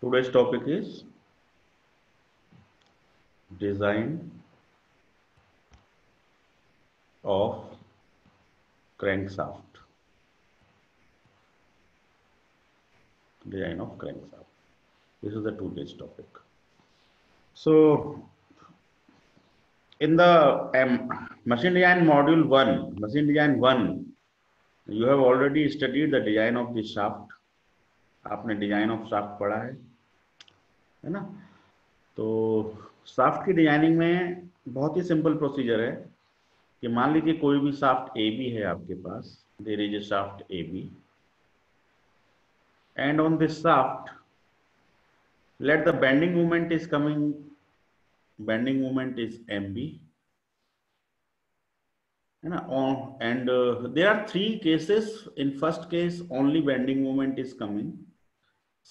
Today's topic is design of crankshaft. Design of crankshaft. This is the today's topic. So, in the um, machine design module one, machine design one, you have already studied the design of the shaft. आपने design of shaft पढ़ा है है ना? तो soft की designing में बहुत ही simple procedure है कि मान लीजिए कोई भी साफ्ट ए बी है आपके पास there is a shaft A B and on this shaft let the bending movement is coming bending movement is M B है ना? And there are three cases in first case only bending movement is coming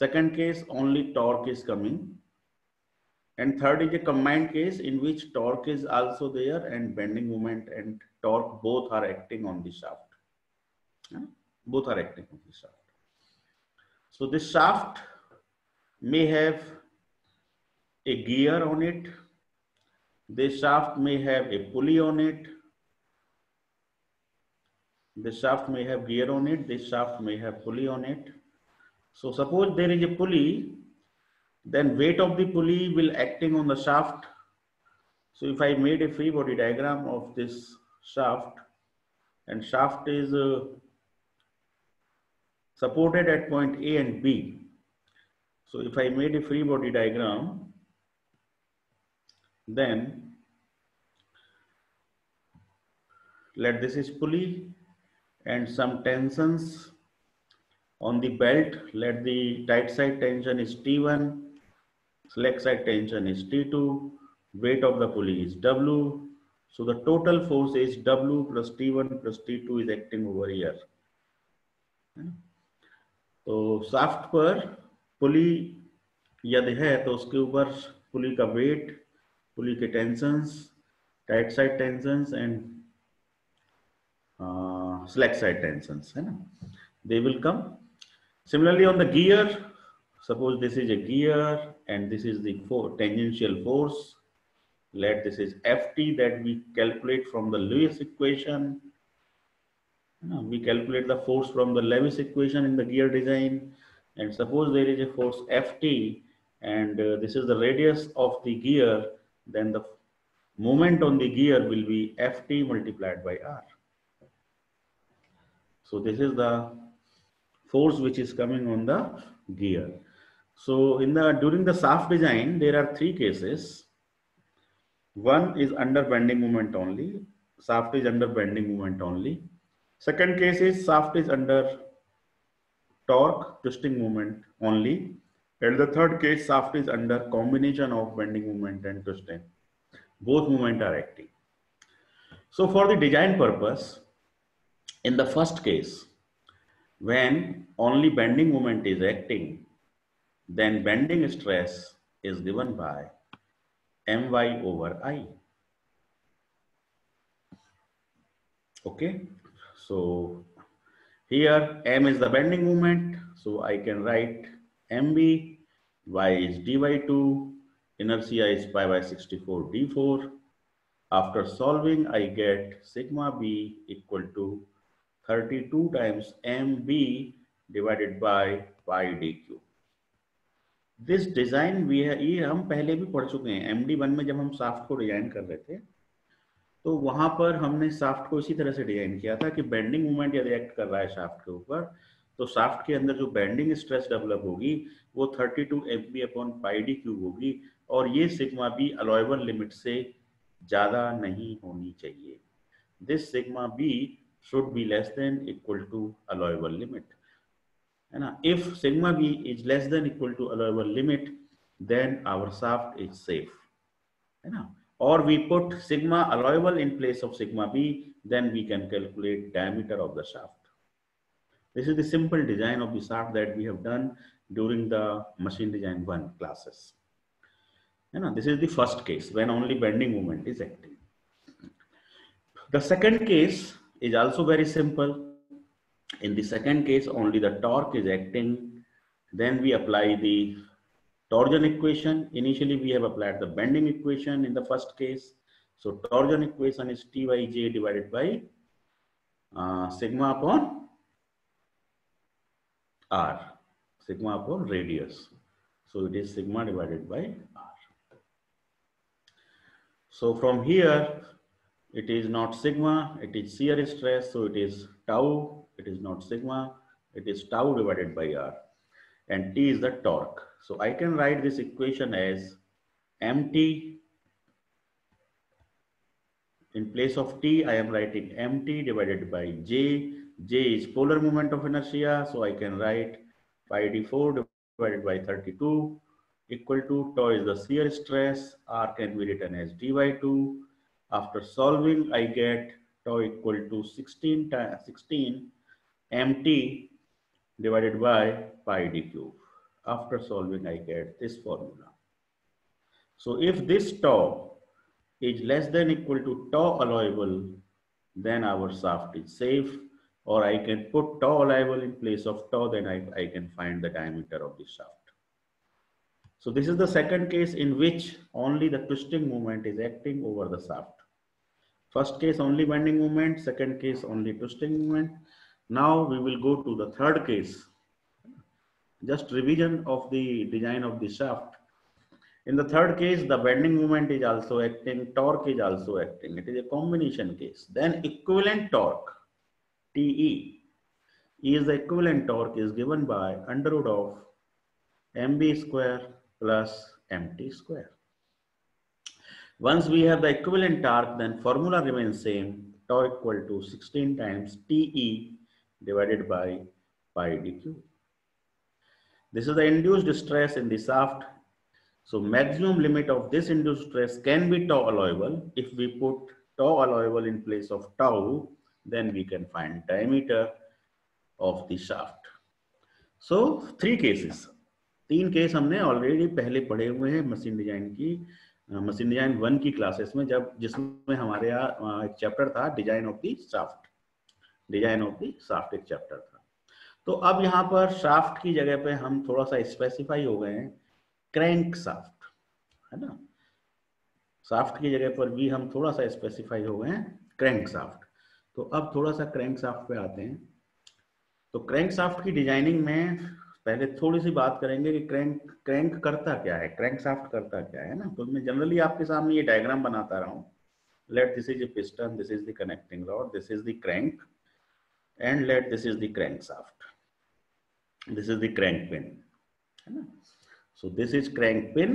second case only torque is coming and third is a combined case in which torque is also there and bending moment and torque both are acting on the shaft both are acting on the shaft so this shaft may have a gear on it. The shaft may have a pulley on it. The shaft may have gear on it. The shaft may have pulley on it. So suppose there is a pulley, then weight of the pulley will acting on the shaft. So if I made a free body diagram of this shaft and shaft is uh, supported at point A and B, so if I made a free body diagram, then let this is pulley and some tensions on the belt. Let the tight side tension is T1, slack side tension is T2, weight of the pulley is W. So the total force is W plus T1 plus T2 is acting over here. So shaft per pulley यदि है तो उसके ऊपर पुली का weight pulley के tensions tight side tensions and slack side tensions है ना they will come similarly on the gear suppose this is a gear and this is the for, tangential force. Let this is ft that we calculate from the lewis equation. We calculate the force from the lewis equation in the gear design. And suppose there is a force Ft and uh, this is the radius of the gear, then the moment on the gear will be Ft multiplied by R. So this is the force which is coming on the gear. So in the during the shaft design, there are three cases. One is under bending moment only. Shaft is under bending moment only. Second case is shaft is under torque twisting moment only. And the third case, shaft is under combination of bending moment and twisting. Both movement are acting. So for the design purpose, in the first case, when only bending moment is acting, then bending stress is given by my over i. Okay, so here m is the bending moment, so I can write mb, y is dy 2, inertia is pi by 64 d4. After solving, I get sigma b equal to 32 times mb divided by pi dq. This design we ये हम पहले भी पढ़ चुके हैं M D one में जब हम साफ्ट को डिज़ाइन कर रहे थे तो वहाँ पर हमने शाफ्ट को इसी तरह से डिज़ाइन किया था कि बेंडिंग मूवमेंट यदि एक्ट कर रहा है शाफ्ट के ऊपर तो साफ्ट के अंदर जो बेंडिंग स्ट्रेस डेवलप होगी, वो 32 two F B upon pi D cube होगी और ये सिग्मा बी अलोएबल लिमिट से ज़्यादा नहीं होनी चाहिए this sigma B should be less than equal to allowable limit. And if sigma b is less than equal to allowable limit, then our shaft is safe. Or we put sigma allowable in place of sigma b, then we can calculate diameter of the shaft. This is the simple design of the shaft that we have done during the machine design one classes. You this is the first case when only bending moment is acting. The second case is also very simple. In the second case, only the torque is acting. Then we apply the torsion equation. Initially, we have applied the bending equation in the first case. So torsion equation is Tyj divided by uh, sigma upon r, sigma upon radius. So it is sigma divided by r. So from here, it is not sigma, it is shear stress. So it is tau, it is not sigma, it is tau divided by r. And T is the torque. So I can write this equation as mt in place of T, I am writing mt divided by J. J is polar moment of inertia. So I can write pi d4 divided by 32 equal to tau is the shear stress. R can be written as d by 2. After solving, I get tau equal to 16, 16 mt divided by pi d cube. After solving, I get this formula. So if this tau is less than equal to tau allowable, then our shaft is safe. Or I can put tau allowable in place of tau, then I, I can find the diameter of the shaft. So this is the second case in which only the twisting moment is acting over the shaft. First case only bending moment, second case only twisting moment. Now we will go to the third case. Just revision of the design of the shaft. In the third case, the bending moment is also acting, torque is also acting. It is a combination case. Then equivalent torque, TE, is the equivalent torque is given by under root of mb square plus mt square. Once we have the equivalent torque, then formula remains same, tau equal to 16 times TE divided by pi dq. This is the induced stress in the shaft so maximum limit of this induced stress can be tau allowable. If we put tau allowable in place of tau, then we can find diameter of the shaft. So three cases. तीन case हमने already पहले पढ़े हुए हैं machine design की machine design one की classes में, जब, जिसमें हमारे यहाँ एक चैप्टर था, design of the shaft. Design of the shaft एक चैप्टर था। तो अब यहाँ पर साफ्ट की जगह पे हम थोड़ा सा स्पेसिफाई हो गए हैं क्रैंक साफ्ट है ना? साफ्ट की जगह पर भी हम थोड़ा सा स्पेसिफाई हो गए हैं क्रैंक साफ्ट तो अब थोड़ा सा क्रैंक साफ्ट पे आते हैं। तो क्रैंक साफ्ट की डिज़ाइनिंग में पहले थोड़ी सी बात करेंगे कि क्रैंक क्रैंक करता क्या है? क्रैंक साफ्ट करता क्या है ना? तो मैं जनरली आपके सामने ये डायग्राम बनाता रहा। हूँ let this is a piston this is the rod this is the end let this is the shaft this is the pin है ना? So this is crank pin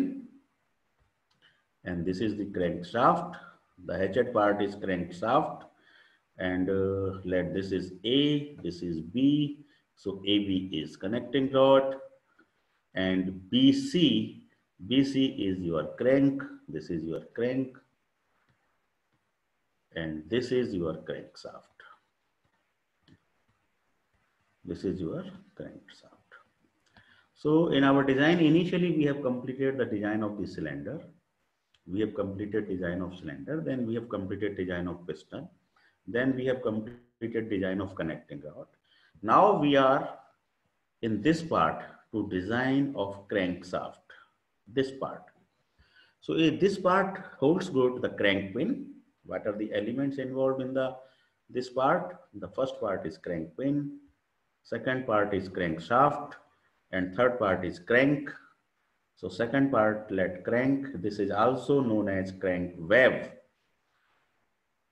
and this is the crank shaft the part is crank shaft and let this is A this is B So AB is connecting rod and BC, BC is your crank. This is your crank and this is your crankshaft. This is your crankshaft. So in our design, initially we have completed the design of the cylinder. We have completed design of cylinder. Then we have completed design of piston. Then we have completed design of connecting rod. Now we are in this part to design of crankshaft, this part. So this part holds good the crank pin. What are the elements involved in the this part? The first part is crank pin. Second part is crankshaft and third part is crank. So second part, let crank. This is also known as crank web.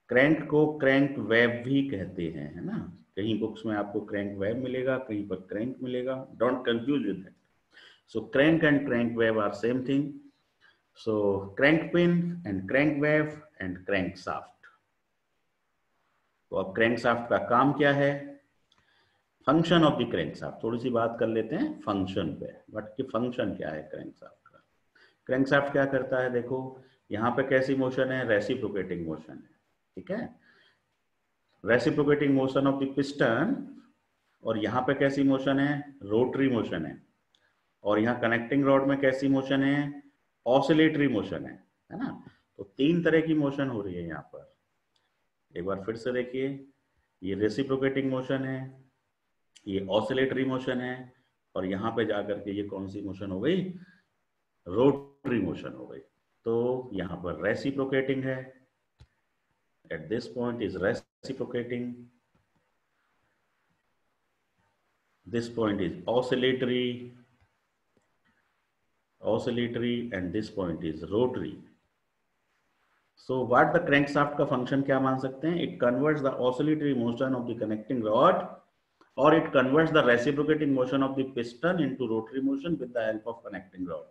Crank को crank web भी कहते हैं है ना कहीं books में आपको crank web मिलेगा, कहीं पर क्रैंक मिलेगा। Don't confuse with that so crank and crank web are same thing so crank pin and crank web and crank shaft तो अब क्रैंक साफ्ट का काम क्या है? Function of the crank shaft थोड़ी सी बात कर लेते हैं फ़ंक्शन पे। बट की फ़ंक्शन क्या है क्रैंक साफ्ट का? क्रैंक साफ्ट क्या करता है? देखो, यहाँ पे कैसी मोशन है? रेसिप्रोकेटिंग मोशन है। ठीक है? Reciprocating motion of the piston और यहाँ पे कैसी मोशन है? रोटरी मोशन है। और यहाँ कनेक्टिंग रॉड में कैसी मोशन है? ऑसिलेटरी मोशन है है ना? तो तीन तरह की मोशन हो रही है यहाँ पर। एक बार फिर से देखिए। ये रेसिप्रोकेटिंग मोशन है, ये ऑसिलेटरी मोशन है, और यहाँ पे जाकर के ये कौन सी मोशन हो गई? रोटरी मोशन हो गई। तो यहाँ पर रेसिप्रोकेटिंग है। At this point is reciprocating this point is oscillatory oscillatory and this point is rotary so what the crankshaft का function क्या मान सकते हैं it converts the oscillatory motion of the connecting rod or it converts the reciprocating motion of the piston into rotary motion with the help of connecting rod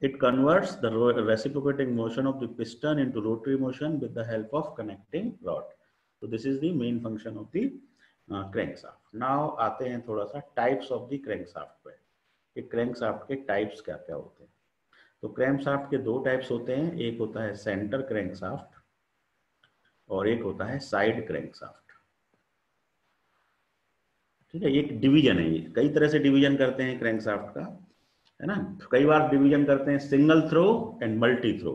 It converts the reciprocating motion of the piston into rotary motion with the help of connecting rod. So this is the main function of the crankshaft now आते हैं थोड़ा सा types of the crankshaft पे, कि crankshaft के types क्या क्या होते हैं। तो क्रैंकशाफ्ट के दो टाइप्स होते हैं, एक होता है सेंटर क्रैंकशाफ्ट और एक होता है साइड क्रैंकशाफ्ट ठीक है एक डिवीज़न है ये। कई तरह से डिवीज़न करते हैं क्रैंकशाफ्ट का। है ना? कई बार डिवीज़न करते हैं single throw and multi throw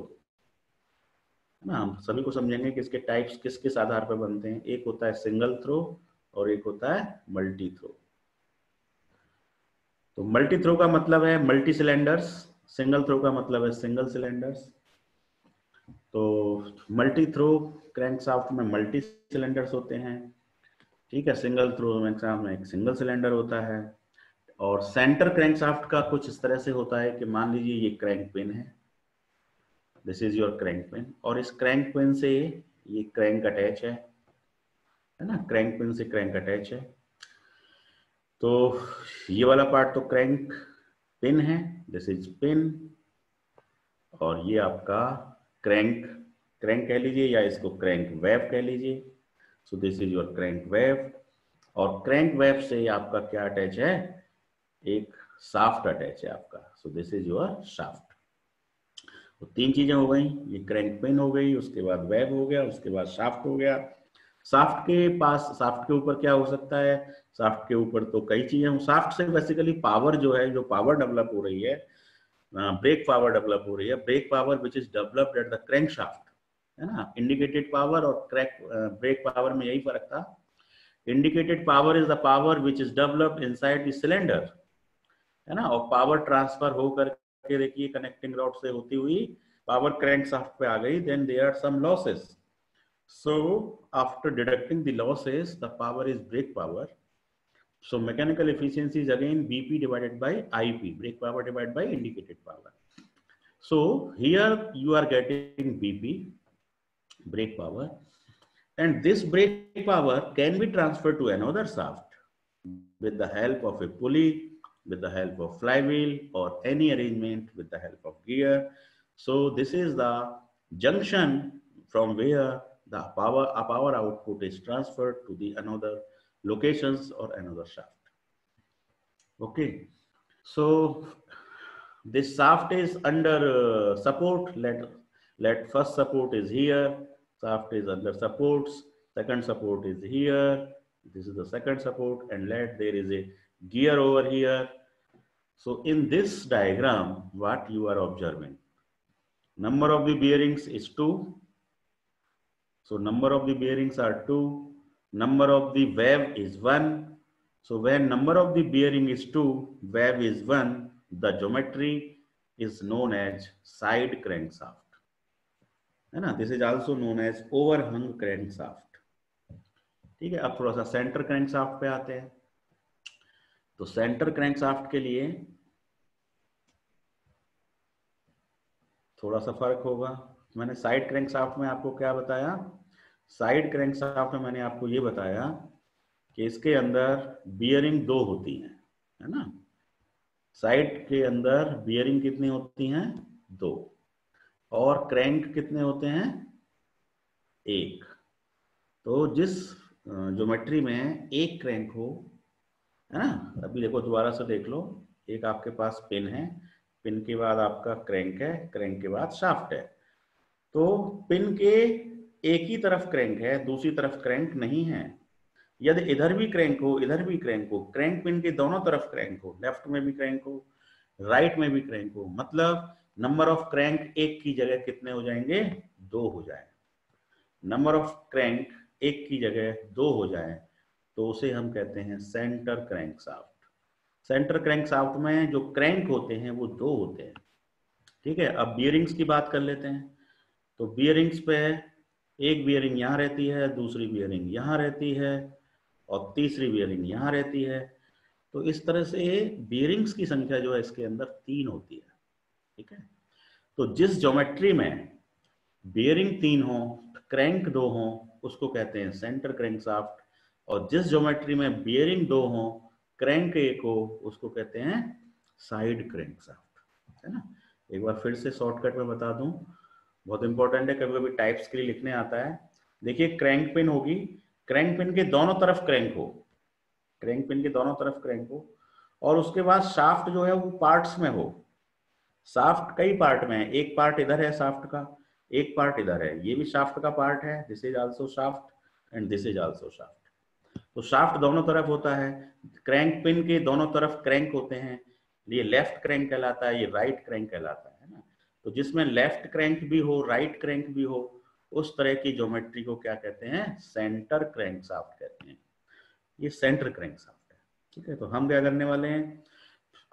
है ना? हम सभी को समझेंगे कि इसके टाइप्स किस किस आधार पर बनते हैं। एक होता है सिंगल थ्रो और एक होता है मल्टी थ्रो तो मल्टी थ्रो का मतलब है मल्टी सिलेंडर्स सिंगल थ्रो का मतलब है सिंगल सिलेंडर्स तो मल्टी थ्रो क्रैंक साफ्ट में मल्टी सिलेंडर्स होते हैं। ठीक है सिंगल थ्रो में एक सिंगल सिलेंडर होता है। और सेंटर क्रैंक साफ्ट का कुछ इस तरह से होता है कि मान लीजिए ये क्रैंक पिन है। This is your crank pin और इस क्रैंक पिन से ये क्रैंक अटैच है है ना? क्रैंक पिन से क्रैंक अटैच है। तो ये वाला पार्ट तो क्रैंक पिन है। दिस इज़ पिन और ये आपका क्रैंक क्रैंक कह लीजिए या इसको क्रैंक वेव कह लीजिए। So this is your crank web और क्रैंक वेव से आपका क्या अटैच है? एक साफ्ट अटैच है आपका। So this is your shaft तो तीन चीज़ें हो गई। ये क्रैंक पिन हो गई, उसके बाद वेब हो गया, उसके बाद शाफ्ट हो गया। साफ्ट के पास साफ्ट के ऊपर क्या हो सकता है? साफ्ट के ऊपर तो कई चीज़ें साफ्ट से बेसिकली पावर जो है, जो पावर डेवलप हो रही है ब्रेक पावर डेवलप हो रही है। Brake power which is developed at the crank shaft है ना? इंडिकेटेड पावर और क्रैक ब्रेक पावर में यही फ़र्क था। Indicated power is the power which is developed inside the cylinder है ना और पावर ट्रांसफ़र होकर के देखिए कनेक्टिंग रॉड से होती हुई पावर क्रैंक शाफ्ट पे आ गई then there are some losses So after deducting the losses, the power is brake power. So mechanical efficiency is again BP divided by IP, brake power divided by indicated power. So here you are getting BP, brake power, and this brake power can be transferred to another shaft with the help of a pulley, with the help of flywheel or any arrangement with the help of gear. So this is the junction from where the power, a power output is transferred to the another locations or another shaft. Okay, so this shaft is under uh, support. Let let first support is here. Shaft is under supports. Second support is here. This is the second support, and let there is a gear over here. So in this diagram, what you are observing, number of the bearings is two so number of the bearings are two. Number of the wave is one. So when number of the bearing is two, wave is one, the geometry is known as side crankshaft. है ना this is also known as overhung crankshaft ठीक है अब थोड़ा सा centre crankshaft पे आते हैं तो सेंटर क्रैंकशाफ्ट के लिए थोड़ा सा फ़र्क होगा। मैंने साइड क्रैंकशाफ्ट में आपको क्या बताया? साइड क्रैंकशाफ्ट में मैंने आपको ये बताया कि इसके अंदर बियरिंग दो होती हैं, है ना? साइड के अंदर बियरिंग कितनी होती हैं? दो। और क्रैंक कितने होते हैं? एक। तो जिस ज्योमेट्री में एक क्रैंक हो है ना? अभी देखो, दोबारा से देख लो। एक आपके पास पिन है। पिन के बाद आपका क्रैंक है। क्रैंक के बाद शाफ्ट है। तो पिन के एक ही तरफ़ क्रैंक है, दूसरी तरफ़ क्रैंक नहीं है। यदि इधर भी क्रैंक हो, इधर भी क्रैंक हो, क्रैंक पिन के दोनों तरफ़ क्रैंक हो, लेफ़्ट में भी क्रैंक हो, राइट में भी क्रैंक हो मतलब नंबर ऑफ़ क्रैंक एक की जगह कितने हो जाएँगे? दो हो जाए नंबर ऑफ़ क्रैंक एक की जगह दो हो जाए। तो उसे हम कहते हैं centre crank shaft centre crank shaft में जो क्रैंक होते हैं, वो दो होते हैं। ठीक है, अब बियरिंग्स की बात कर लेते हैं। तो बियरिंग्स पे एक बियरिंग यहाँ रहती है, दूसरी बियरिंग यहाँ रहती है, और तीसरी बियरिंग यहाँ रहती है। तो इस तरह से बियरिंग्स की संख्या जो है, इसके अंदर तीन होती है। ठीक है? तो जिस ज्योमेट्री में बियरिंग तीन हो क्रैंक दो हो, उसको कहते हैं सेंटर क्रैंक साफ्ट और जिस ज्योमेट्री में बियरिंग दो हो क्रैंक एक हो, उसको कहते हैं साइड क्रैंक साफ्ट है ना? एक बार फिर से शॉर्टकट में बता दूँ। बहुत इंपॉर्टेंट है, कभी कभी टाइप्स के लिए लिखने आता है। देखिए क्रैंक पिन होगी। क्रैंक पिन के दोनों तरफ़ क्रैंक हो। क्रैंक पिन के दोनों तरफ़ क्रैंक हो। और उसके बाद शाफ्ट जो है, वो पार्ट्स में हो। शाफ्ट कई पार्ट में है। एक पार्ट इधर है शाफ्ट का, एक पार्ट इधर है। ये भी शाफ्ट का पार्ट है। This is also shaft and this is also shaft तो शाफ्ट दोनों तरफ़ होता है, क्रैंक पिन के दोनों तरफ़ क्रैंक होते हैं, ये लेफ़्ट क्रैंक कहलाता है, ये राइट क्रैंक कहलाता है ना? तो जिसमें लेफ़्ट क्रैंक भी हो, राइट क्रैंक भी हो, उस तरह की ज्योमेट्री को क्या कहते हैं? सेंटर क्रैंक साफ्ट कहते हैं। ये सेंटर क्रैंक साफ्ट है, ठीक है? तो हम क्या करने वाले हैं?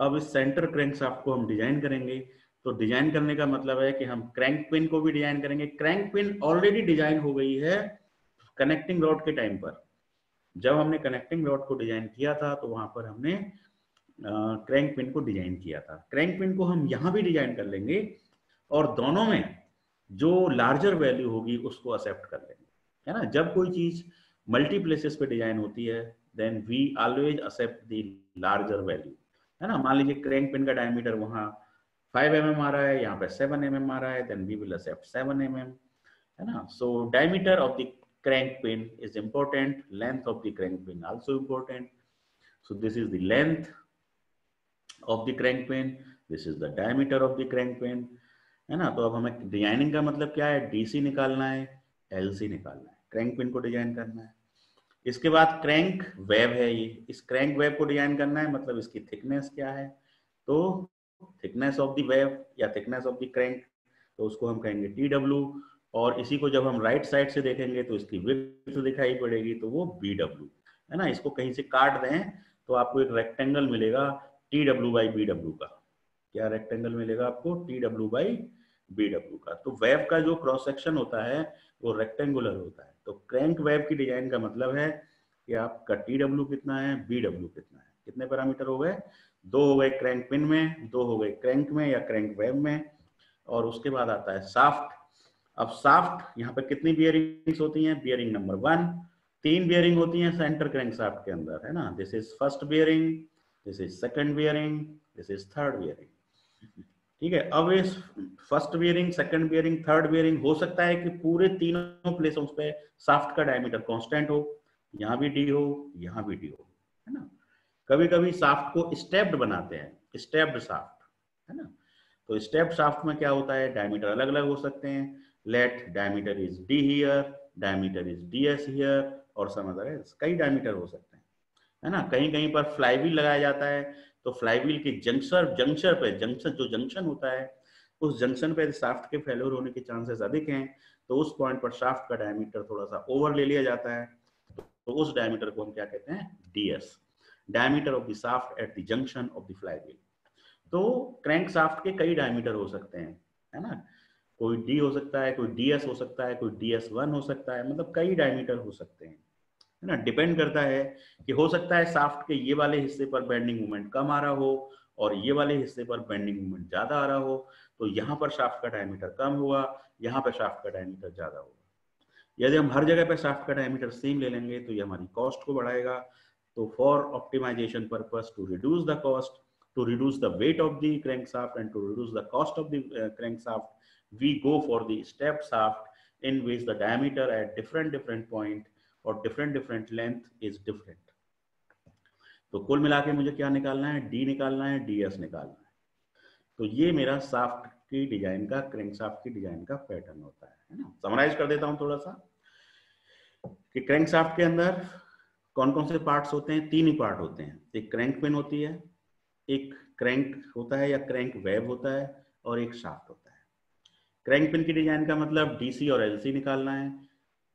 अब इस सेंटर क्रैंक साफ्ट को हम डिज़ाइन करेंगे। तो डिज़ाइन करने का मतलब है कि हम क्रैंक पिन को भी डिज़ाइन करेंगे। क्रैंक पिन ऑलरेडी डिज़ाइन हो गई है कनेक्टिंग रॉड के टाइम पर। जब हमने कनेक्टिंग रॉड को डिज़ाइन किया था तो वहाँ पर हमने क्रैंक पिन को डिज़ाइन किया था। क्रैंक पिन को हम यहाँ भी डिज़ाइन कर लेंगे और दोनों में जो लार्जर वैल्यू होगी, उसको एक्सेप्ट कर लेंगे। है ना? जब कोई चीज़ मल्टी प्लेसेस पे डिज़ाइन होती है then we always accept the larger value है ना? मान लीजिए क्रैंक पिन का डायमीटर वहाँ फाइव एम एम आ रहा है, यहाँ पे सेवन एम एम आ रहा है then we will accept seven M M है ना? So diameter of the crank pin is important. Length of the crank pin also important. So, this is the length of the crank pin. This is the diameter of the crank pin. है ना? तो अब हमें designing का मतलब क्या है? DC निकालना है एलसी निकालना है। क्रैंक पिन को डिज़ाइन करना है। इसके बाद क्रैंक वेब है ये। इस क्रैंक वेब को डिज़ाइन करना है मतलब इसकी थिकनेस क्या है? तो थिकनेस ऑफ़ द वेब या थिकनेस ऑफ़ द क्रैंक तो उसको हम कहेंगे टी डब्ल्यू और इसी को जब हम राइट साइड से देखेंगे तो इसकी विड्थ दिखाई पड़ेगी तो वो बी डब्ल्यू है ना? इसको कहीं से काट दें तो आपको एक रेक्टेंगल मिलेगा T W by B W का। क्या रेक्टेंगल मिलेगा आपको? T W by B W का। तो वेब का जो क्रॉस सेक्शन होता है, वो रेक्टेंगुलर होता है। तो क्रैंक वेब की डिज़ाइन का मतलब है कि आपका टी डब्ल्यू कितना है? बी डब्ल्यू कितना है? कितने पैरामीटर हो गए? दो हो गए क्रैंक पिन में, दो हो गए क्रैंक में या क्रैंक वेब में, और उसके बाद आता है साफ्ट अब साफ्ट यहाँ पे कितनी बियरिंग्स होती हैं? बियरिंग नंबर वन तीन बियरिंग होती हैं सेंटर क्रैंक साफ्ट के अंदर, है ना? This is first bearing this is second bearing this is third bearing ठीक है? अब इस first bearing second bearing third bearing हो सकता है कि पूरे तीनों प्लेसों पे साफ्ट का डायमीटर कांस्टेंट हो। यहाँ भी डी हो, यहाँ भी डी हो, है ना? कभी कभी साफ्ट को स्टेप्ड बनाते हैं स्टेप्ड साफ्ट है ना? तो स्टेप्ड साफ्ट में क्या होता है? डायमीटर अलग अलग हो सकते हैं। Diameter is D here diameter is D S here और सम अदर कई डायमीटर हो सकते हैं। है ना? कहीं कहीं पर फ्लाईवील लगाया जाता है तो फ्लाईवील के जंक्शन जंक्शन पे जंक्शन जो जंक्शन होता है, उस जंक्शन पे साफ्ट के फेलोर होने के चांसेस अधिक हैं तो उस पॉइंट पर शाफ्ट का डायमीटर थोड़ा सा ओवर ले लिया जाता है तो उस डायमीटर को हम क्या कहते हैं? DS diameter of the shaft at the junction of the flywheel तो क्रैंक साफ्ट के कई डायमीटर हो सकते हैं, है ना? कोई डी हो सकता है कोई डी एस हो सकता है कोई डी एस वन हो सकता है मतलब कई डायमीटर हो सकते हैं है ना? डिपेंड करता है कि हो सकता है साफ्ट के ये वाले हिस्से पर बेंडिंग मूवमेंट कम आ रहा हो और ये वाले हिस्से पर बेंडिंग मूवमेंट ज़्यादा आ रहा हो तो यहाँ पर शाफ्ट का डायमीटर कम हुआ यहाँ पर शाफ्ट का डायमीटर ज़्यादा होगा। यदि हम हर जगह पर शाफ्ट का डायमीटर सेम ले लेंगे तो ये हमारी कॉस्ट को बढ़ाएगा। तो for optimization purpose to reduce the cost to reduce the weight of the crankshaft and to reduce the cost of the uh, crankshaft, we go for the step shaft in which the diameter at different different point और different different length is different तो कुल मिला के मुझे क्या निकालना है? D निकालना है डी एस निकालना है। तो ये मेरा साफ्ट की डिज़ाइन का क्रैंक साफ्ट की डिज़ाइन का पैटर्न होता है है ना? समराइज कर देता हूँ थोड़ा सा कि क्रैंक साफ्ट के अंदर कौन कौन से पार्ट्स होते हैं? तीन ही पार्ट होते हैं। एक क्रैंक पिन होती है, एक क्रैंक होता है या क्रैंक वेब होता है और एक शाफ्ट होता है। क्रैंक पिन की डिज़ाइन का मतलब डीसी और एलसी निकालना है।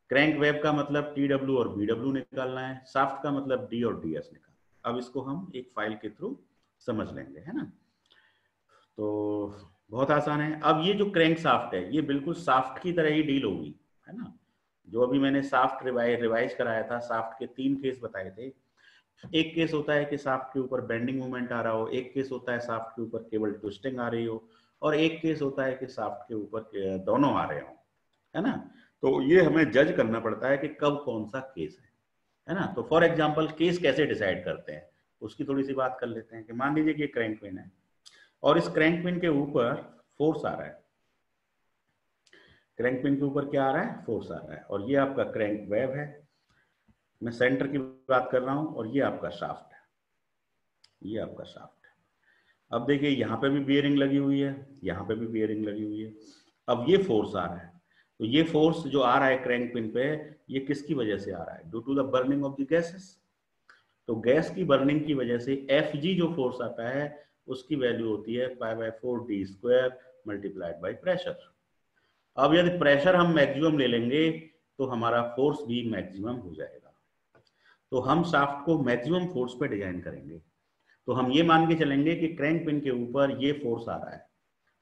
क्रैंक वेब का मतलब टी डब्ल्यू और बी डब्ल्यू निकालना है। साफ्ट का मतलब डी और डी एस निकालना। अब इसको हम एक फ़ाइल के थ्रू समझ लेंगे, है ना? तो बहुत आसान है। अब ये जो क्रैंक साफ्ट है, ये बिल्कुल साफ्ट की तरह ही डील होगी, है ना? जो अभी मैंने साफ्ट रिवाइज रिवाइज कराया था साफ्ट के तीन केस बताए थे। एक केस होता है कि साफ्ट के ऊपर बेंडिंग मूवमेंट आ रहा हो, एक केस होता है साफ्ट के ऊपर केवल ट्विस्टिंग आ रही हो। और एक केस होता है कि साफ्ट के ऊपर दोनों आ रहे हो, है ना? तो ये हमें जज करना पड़ता है कि कब कौन सा केस है है ना? तो फॉर एग्ज़ाम्पल केस कैसे डिसाइड करते हैं, उसकी थोड़ी सी बात कर लेते हैं कि मान लीजिए कि क्रैंक पिन है, और इस क्रैंक पिन के ऊपर फोर्स आ रहा है। क्रैंक पिन के ऊपर क्या आ रहा है? फोर्स आ रहा है, और ये आपका क्रैंक वेब है। मैं सेंटर की बात कर रहा हूँ, और ये आपका शाफ्ट है, ये आपका शाफ्ट अब देखिए, यहाँ पे भी बियरिंग लगी हुई है, यहाँ पे भी बियरिंग लगी हुई है। अब ये फोर्स आ रहा है। तो ये फोर्स जो आ रहा है क्रैंक पिन पे, ये किसकी वजह से आ रहा है? Due to the burning of the gases तो गैस की बर्निंग की वजह से एफ़ जी जो फोर्स आता है, उसकी वैल्यू होती है five by four D square multiplied by pressure अब यदि प्रेशर हम मैक्सिमम ले लेंगे तो हमारा फोर्स भी मैक्सिमम हो जाएगा। तो हम शाफ्ट को मैक्सिमम फोर्स पे डिज़ाइन करेंगे। तो हम ये मान के चलेंगे कि क्रैंक पिन के ऊपर ये फोर्स आ रहा है।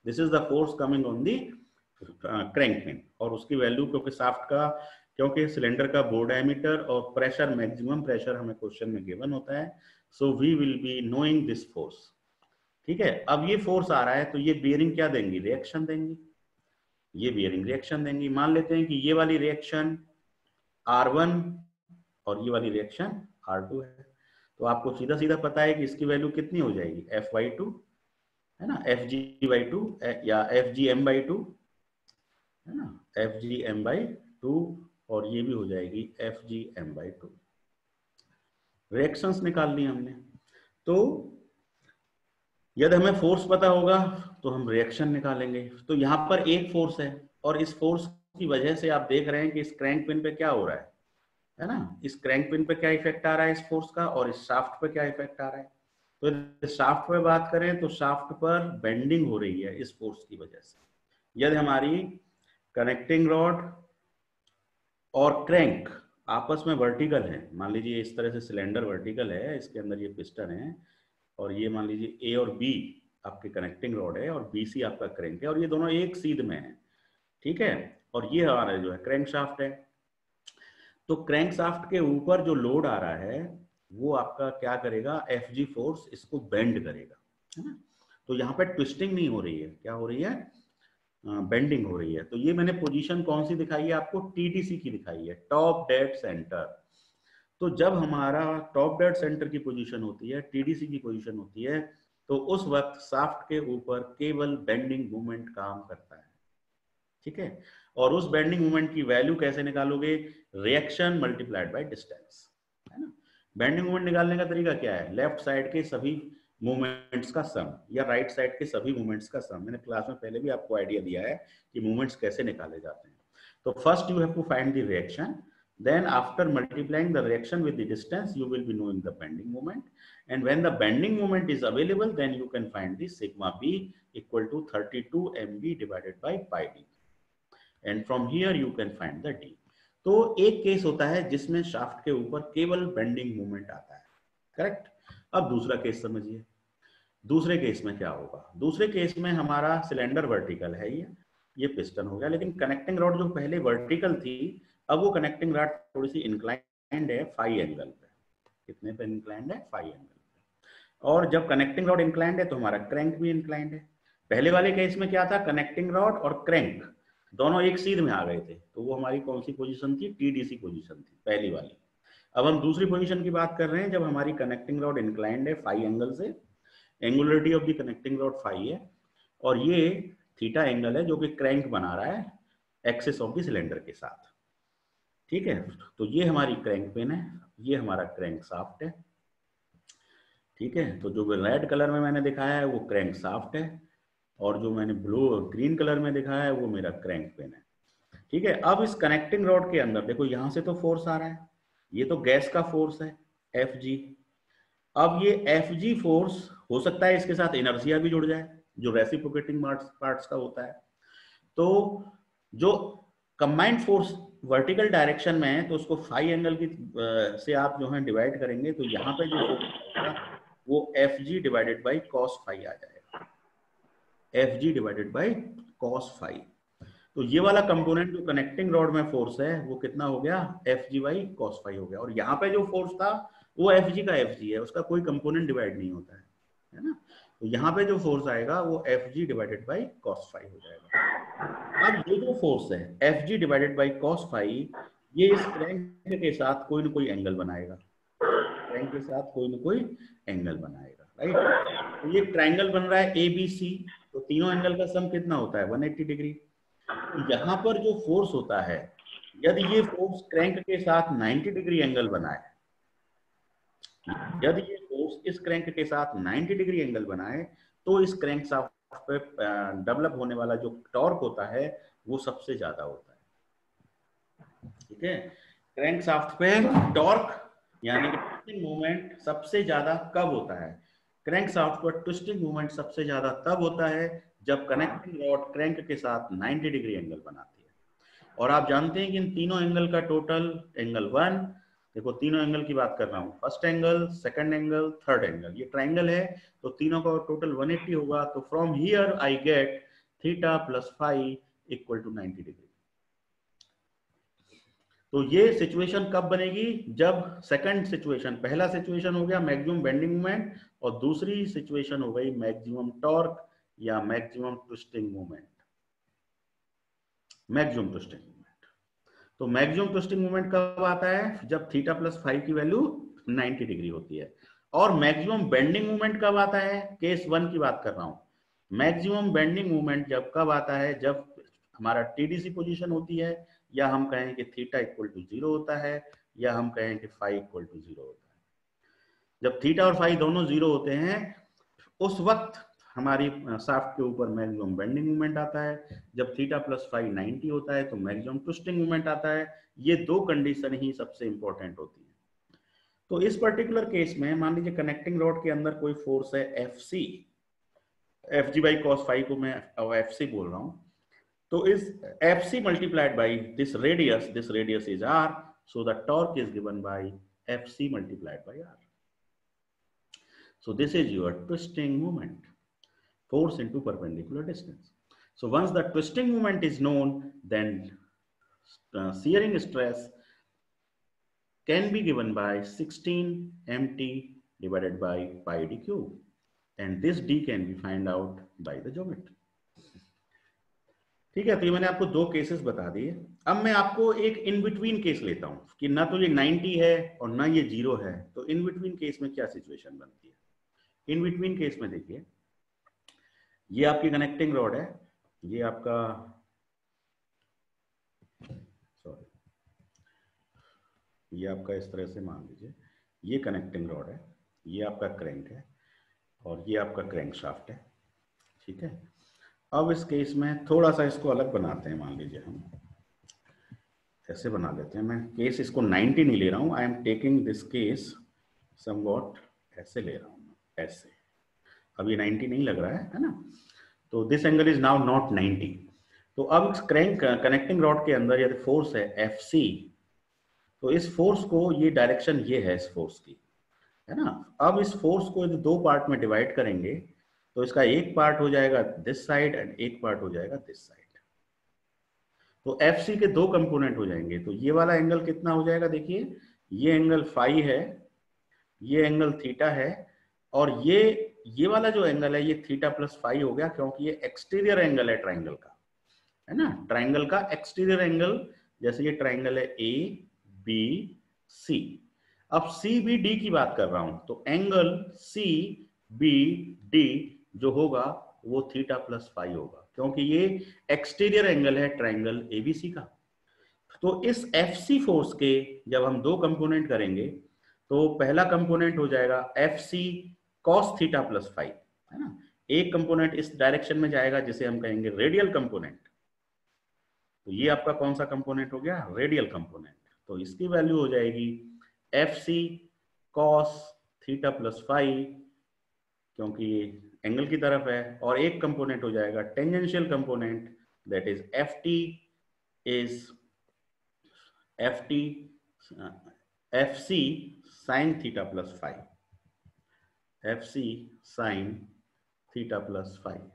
This is the force coming on the crank pin और उसकी वैल्यू क्योंकि साफ्ट का, क्योंकि सिलेंडर का बोर डायमीटर और प्रेशर मैक्सिमम प्रेशर हमें क्वेश्चन में गिवन होता है। So we will be knowing this force ठीक है? अब ये फोर्स आ रहा है तो ये बियरिंग क्या देंगी? रिएक्शन देंगी। ये बियरिंग रिएक्शन देंगी। मान लेते हैं कि ये वाली रिएक्शन R1 और ये वाली रिएक्शन R2 है। तो आपको सीधा सीधा पता है कि इसकी वैल्यू कितनी हो जाएगी एफ़ वाई टू है ना? एफ़ जी बाई टू या F G M by two है ना? F G M by two और ये भी हो जाएगी F G M by two reactions निकाल ली हमने। तो यदि हमें फोर्स पता होगा तो हम रिएक्शन निकालेंगे। तो यहाँ पर एक फोर्स है और इस फोर्स की वजह से आप देख रहे हैं कि इस क्रैंक पिन पे क्या हो रहा है। है ना? इस क्रैंक पिन पे क्या इफ़ेक्ट आ रहा है इस फोर्स का और इस शाफ्ट पे क्या इफ़ेक्ट आ रहा है? तो शाफ्ट पे बात करें तो शाफ्ट पर बेंडिंग हो रही है इस फोर्स की वजह से। यदि हमारी कनेक्टिंग रॉड और क्रैंक आपस में वर्टिकल है, मान लीजिए इस तरह से सिलेंडर वर्टिकल है, इसके अंदर ये पिस्टन है और ये मान लीजिए ए और बी आपके कनेक्टिंग रॉड है और बी सी आपका क्रैंक है और ये दोनों एक सीध में है, ठीक है? और ये हमारा जो है क्रैंक शाफ्ट है। तो क्रैंक शाफ्ट के ऊपर जो लोड आ रहा है, वो आपका क्या करेगा? एफ़ जी फोर्स इसको बेंड करेगा, है ना? तो यहाँ पे ट्विस्टिंग नहीं हो रही है। क्या हो रही है? बेंडिंग हो रही है। तो ये मैंने पोजीशन कौन सी दिखाई है आपको? टीटीसी की दिखाई है टॉप डेड सेंटर तो जब हमारा टॉप डेड सेंटर की पोजीशन होती है टीडीसी की पोजीशन होती है तो उस वक्त साफ्ट के ऊपर केवल बेंडिंग मूवमेंट काम करता है। ठीक है? और उस बेंडिंग मोमेंट की वैल्यू कैसे निकालोगे? रिएक्शन मल्टीप्लाइड बाय डिस्टेंस है ना? बेंडिंग मोमेंट निकालने का तरीका क्या है? लेफ़्ट साइड के सभी मूवमेंट्स का सम या राइट right साइड के सभी मूवमेंट्स का सम मैंने क्लास में पहले भी आपको आइडिया दिया है कि मूवमेंट्स कैसे निकाले जाते हैं. तो first you have to find the reaction then after multiplying the reaction with the distance you will be knowing the bending moment and when the bending moment is available then you can find the sigma B equal to 32 MB divided by pi B and from here you can find the d तो एक case होता है जिसमें shaft के ऊपर केवल bending movement आता है करेक्ट अब दूसरा केस समझिए। दूसरे केस में क्या होगा? दूसरे केस में हमारा सिलेंडर वर्टिकल है ये। ये पिस्टन हो गया, लेकिन कनेक्टिंग रॉड जो पहले वर्टिकल थी, अब वो कनेक्टिंग रॉड थोड़ी सी इंक्लाइंड है फाइव एंगल पे। कितने पे इंक्लाइंड है? फाइव एंगल पे। और जब कनेक्टिंग रॉड इंक्लाइंड है तो हमारा क्रैंक भी इंक्लाइंड है। पहले वाले केस में क्या था? कनेक्टिंग रॉड और क्रैंक दोनों एक सीध में आ गए थे तो वो हमारी कौन सी पोजीशन थी? टीडीसी पोजीशन थी, पहली वाली। अब हम दूसरी पोजीशन की बात कर रहे हैं, जब हमारी कनेक्टिंग रॉड इंक्लाइंड है फाइव एंगल से angularity of the connecting rod five है, और ये थीटा एंगल है जो कि क्रैंक बना रहा है एक्सेस ऑफ़ द सिलेंडर के साथ। ठीक है? तो ये हमारी क्रैंक पेन है, ये हमारा क्रैंक साफ्ट है। ठीक है? तो जो रेड कलर में मैंने दिखाया है, वो क्रैंक साफ्ट है। और जो मैंने ब्लू, ग्रीन कलर में दिखाया है, वो मेरा क्रैंक पेन है। ठीक है, अब इस कनेक्टिंग रॉड के अंदर, देखो यहाँ से तो फोर्स आ रहा है, ये तो गैस का फोर्स है एफ़ जी अब ये एफ़ जी फोर्स, हो सकता है इसके साथ एनर्जिया भी जुड़ जाए, जो रेसिप्रोकेटिंग पार्ट्स का होता है। तो जो कंबाइंड फोर्स वर्टिकल डायरेक्शन में है तो उसको फाइव एंगल की से आप जो है डिवाइड करेंगे तो यहाँ पे जो वो F G divided by cos five आ जाएगा। F G divided by cos five तो ये वाला कंपोनेंट जो कनेक्टिंग रॉड में फोर्स है, वो कितना हो गया? F G by cos five हो गया। और यहाँ पे जो फोर्स था, वो एफ़ जी का एफ़ जी है। उसका कोई कंपोनेंट डिवाइड नहीं होता है। है ना? तो यहाँ पे जो फोर्स आएगा, वो F G divided by cos five हो जाएगा। अब ये जो फोर्स है F G divided by cos five ये इस क्रैंक के साथ कोई ना कोई एंगल बनाएगा। क्रैंक के साथ कोई ना कोई एंगल बनाएगा। राइट तो ये ट्राइंगल बन रहा है ए बी सी तो तीनों एंगल का सम कितना होता है? 180 डिग्री। तो यहाँ पर जो फोर्स होता है, यदि ये फोर्स क्रैंक के साथ 90 डिग्री एंगल बनाए, यदि ये फोर्स इस क्रैंक के साथ 90 डिग्री एंगल बनाए तो इस क्रैंक साफ्ट पे डेवलप होने वाला जो टॉर्क होता है, वो सबसे ज़्यादा होता है। ठीक है? क्रैंक साफ्ट पे टॉर्क यानी कि मूवमेंट सबसे ज़्यादा कब होता है? क्रैंक साफ्ट पर ट्विस्टिंग मूवमेंट सबसे ज़्यादा तब होता है जब कनेक्टिंग रॉड क्रैंक के साथ 90 डिग्री एंगल बनाती है। और आप जानते हैं कि इन तीनों एंगल का टोटल एंगल वन देखो तीनों एंगल की बात कर रहा हूँ first angle second angle third angle ये ट्राइंगल है तो तीनों का टोटल 180 होगा तो from here I get theta plus five equal to 90 degree तो ये सिचुएशन कब बनेगी? जब सेकंड सिचुएशन पहला सिचुएशन हो गया मैक्सिमम बेंडिंग मूवमेंट और दूसरी सिचुएशन हो गई मैक्सिमम टॉर्क या maximum twisting movement maximum twisting movement तो मैक्सिमम ट्विस्टिंग मूवमेंट कब आता है? जब थीटा प्लस फाइव की वैल्यू 90 डिग्री होती है। और मैक्सिमम बेंडिंग मूवमेंट कब आता है? केस वन की बात कर रहा हूँ। मैक्सिमम बेंडिंग मूवमेंट जब कब आता है? जब हमारा टीडीसी पोजीशन होती है या हम कहें कि थीटा इक्वल टू ज़ीरो होता है, या हम कहें कि फाइव इक्वल टू ज़ीरो होता है। जब थीटा और फाइव दोनों ज़ीरो होते हैं, उस वक्त हमारी साफ्ट के ऊपर मैक्सिमम बेंडिंग मूवमेंट आता है। जब थीटा प्लस फाइव नाइनटी होता है तो मैक्सिमम ट्विस्टिंग मूवमेंट आता है। ये दो कंडीशन ही सबसे इंपॉर्टेंट होती है। तो इस पर्टिकुलर केस में, मान लीजिए कनेक्टिंग रॉड के अंदर कोई फोर्स है F C F G by cos five को मैं एफ़ सी बोल रहा हूँ। So is FC multiplied by this radius, this radius is R. So the torque is given by FC multiplied by R. So this is your twisting moment, force into perpendicular distance. So once the twisting moment is known, then uh, shearing stress can be given by 16 MT divided by pi d cube. And this d can be found out by the geometry. ठीक है तो ये मैंने आपको दो cases बता दिए अब मैं आपको एक इन बिटवीन केस लेता हूँ कि ना तो ये 90 है और ना ये ज़ीरो है। तो इन बिटवीन केस में क्या सिचुएशन बनती है? इन बिटवीन केस में देखिए, ये आपकी कनेक्टिंग रॉड है, ये आपका सॉरी ये आपका इस तरह से मान लीजिए, ये कनेक्टिंग रॉड है, ये आपका क्रैंक है और ये आपका क्रैंक शाफ्ट है, ठीक है? अब इस केस में थोड़ा सा इसको अलग बनाते हैं, मान लीजिए हम। ऐसे बना लेते हैं। मैं केस इसको 90 नहीं ले रहा हूँ। I am taking this case somewhat ऐसे ले रहा हूँ ऐसे। अब ये 90 नहीं लग रहा है है ना? तो this angle is now not 90 तो अब इस क्रैंक कनेक्टिंग रॉड के अंदर यदि फोर्स है एफ़ सी तो इस फोर्स को ये डायरेक्शन ये है इस फोर्स की, है ना? अब इस फोर्स को यदि दो पार्ट में डिवाइड करेंगे तो इसका एक पार्ट हो जाएगा दिस साइड एंड एक पार्ट हो जाएगा दिस साइड तो एफ़ सी के दो कंपोनेंट हो जाएँगे। तो ये वाला एंगल कितना हो जाएगा देखिए। ये एंगल फाइव है, ये एंगल थीटा है और ये ये वाला जो एंगल है, ये थीटा प्लस फाइव हो गया क्योंकि ये एक्सटीरियर एंगल है ट्राइंगल का, है ना? ट्राइंगल का एक्सटीरियर एंगल जैसे ये ट्राइंगल है ए बी सी अब सी बी डी की बात कर रहा हूँ। तो एंगल सी बी डी जो होगा वो थीटा प्लस फाइव होगा, क्योंकि ये एक्सटीरियर एंगल है ट्राइंगल एबीसी का। तो इस एफ़ सी फोर्स के जब हम दो कंपोनेंट करेंगे तो पहला कंपोनेंट हो जाएगा F C cos theta plus five है ना? एक कंपोनेंट इस डायरेक्शन में जाएगा जिसे हम कहेंगे रेडियल कंपोनेंट। तो ये आपका कौन सा कंपोनेंट हो गया? Radial component. तो इसकी वैल्यू हो जाएगी F C cos theta plus five क्योंकि ये एंगल की तरफ़ है और एक कंपोनेंट हो जाएगा tangential component that is F T is F T F C sine theta plus five F C sine theta plus five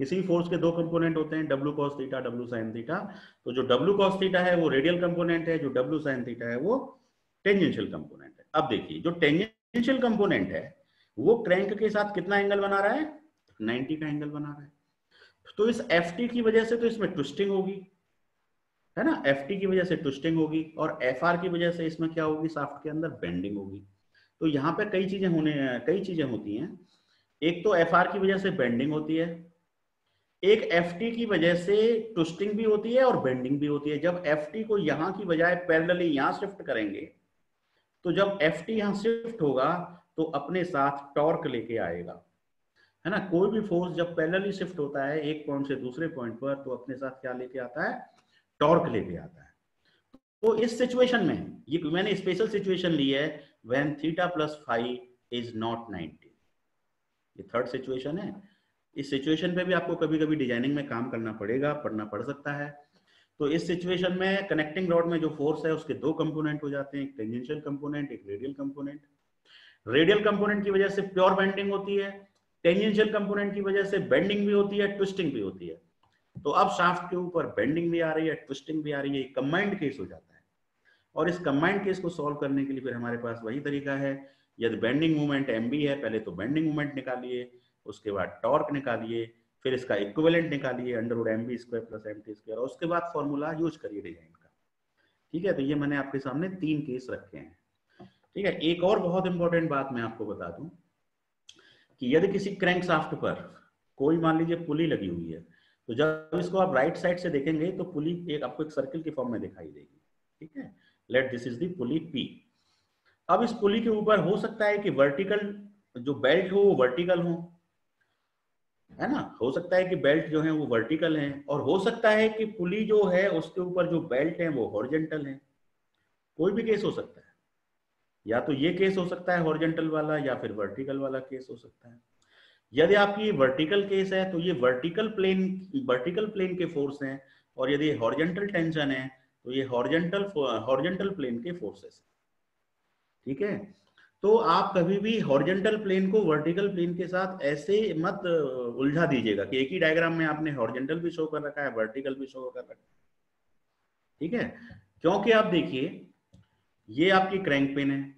किसी फोर्स के दो कंपोनेंट होते हैं W cos theta W sine theta तो जो डब्ल्यू कॉस थीटा है, वो radial component है, जो डब्ल्यू साइन थीटा है, वो टेंजेंशियल कंपोनेंट है. अब देखिए, जो टेंजेंशियल कंपोनेंट है वो क्रैंक के साथ कितना एंगल बना रहा है? 90 का एंगल बना रहा है। तो इस एफटी की वजह से तो इसमें ट्विस्टिंग होगी, है ना? एफटी की वजह से ट्विस्टिंग होगी और एफआर की वजह से इसमें क्या होगी? साफ्ट के अंदर बेंडिंग होगी। तो यहाँ पे कई चीज़ें होने, कई चीज़ें होती हैं। एक तो एफआर की वजह से बेंडिंग होती है। एक एफटी की वजह से ट्विस्टिंग भी होती है और बेंडिंग भी होती है। जब एफटी को यहाँ की बजाय पैरेलली यहाँ शिफ्ट करेंगे तो जब एफ़ टी यहाँ शिफ्ट होगा तो अपने साथ टॉर्क लेके आएगा। है ना? कोई भी फोर्स जब पैरेलली शिफ्ट होता है, एक पॉइंट से दूसरे पॉइंट पर तो अपने साथ क्या लेके आता है? टॉर्क लेके आता है। तो इस सिचुएशन में, ये मैंने स्पेशल सिचुएशन ली है when theta plus five is not 90 ये थर्ड सिचुएशन है। इस सिचुएशन पे भी आपको कभी कभी डिज़ाइनिंग में काम करना पड़ेगा, पढ़ना पड़ सकता है। तो इस सिचुएशन में कनेक्टिंग रॉड में जो फोर्स है, उसके दो कंपोनेंट हो जाते हैं, एक टेंजेंशियल कंपोनेंट एक रेडियल कंपोनेंट रेडियल कंपोनेंट की वजह से प्योर बेंडिंग होती है, टेंजेंशियल कंपोनेंट की वजह से बेंडिंग भी होती है, ट्विस्टिंग भी होती है। तो अब शाफ्ट के ऊपर बेंडिंग भी आ रही है, ट्विस्टिंग भी आ रही है कंबाइंड केस हो जाता है। और इस कंबाइंड केस को सॉल्व करने के लिए फिर हमारे पास वही तरीका है, यदि बेंडिंग मूवमेंट एम है, पहले तो बेंडिंग मूवमेंट निकालिए, उसके बाद टॉर्क निकालिए, फिर इसका इक्विवेलेंट निकालिए under root M B square plus M T square और उसके बाद फॉर्मूला यूज़ करिए डिज़ाइन का। ठीक है तो ये मैंने आपके सामने तीन केस रखे हैं। ठीक है, एक और बहुत इंपॉर्टेंट बात मैं आपको बता दूँ कि यदि किसी क्रैंक साफ्ट पर कोई मान लीजिए पुली लगी हुई है तो जब इसको आप राइट साइड से देखेंगे तो पुली एक आपको एक सर्किल के फॉर्म में दिखाई देगी, ठीक है? Let this is the P अब इस पुली के ऊपर हो सकता है कि वर्टिकल जो बेल्ट हो, वो वर्टिकल हो, है ना? हो सकता है कि बेल्ट जो है, वो वर्टिकल है, और हो सकता है कि पुली जो है, उसके ऊपर जो बेल्ट है, वो हॉरिजेंटल है। कोई भी केस हो सकता है। या तो ये केस हो सकता है हॉरिजेंटल वाला या फिर वर्टिकल वाला केस हो सकता है। यदि आपकी वर्टिकल केस है तो ये वर्टिकल प्लेन वर्टिकल प्लेन के फोर्स हैं और यदि हॉरिजेंटल टेंशन है तो ये हॉरिजेंटल हॉरिजेंटल प्लेन के फोर्सेस ठीक है? तो आप कभी भी हॉरिजेंटल प्लेन को वर्टिकल प्लेन के साथ ऐसे मत उलझा दीजिएगा कि एक ही डायग्राम में आपने हॉरिजेंटल भी शो कर रखा है वर्टिकल भी शो कर रखा है। ठीक है? क्योंकि आप देखिए, ये आपकी क्रैंक पेन है।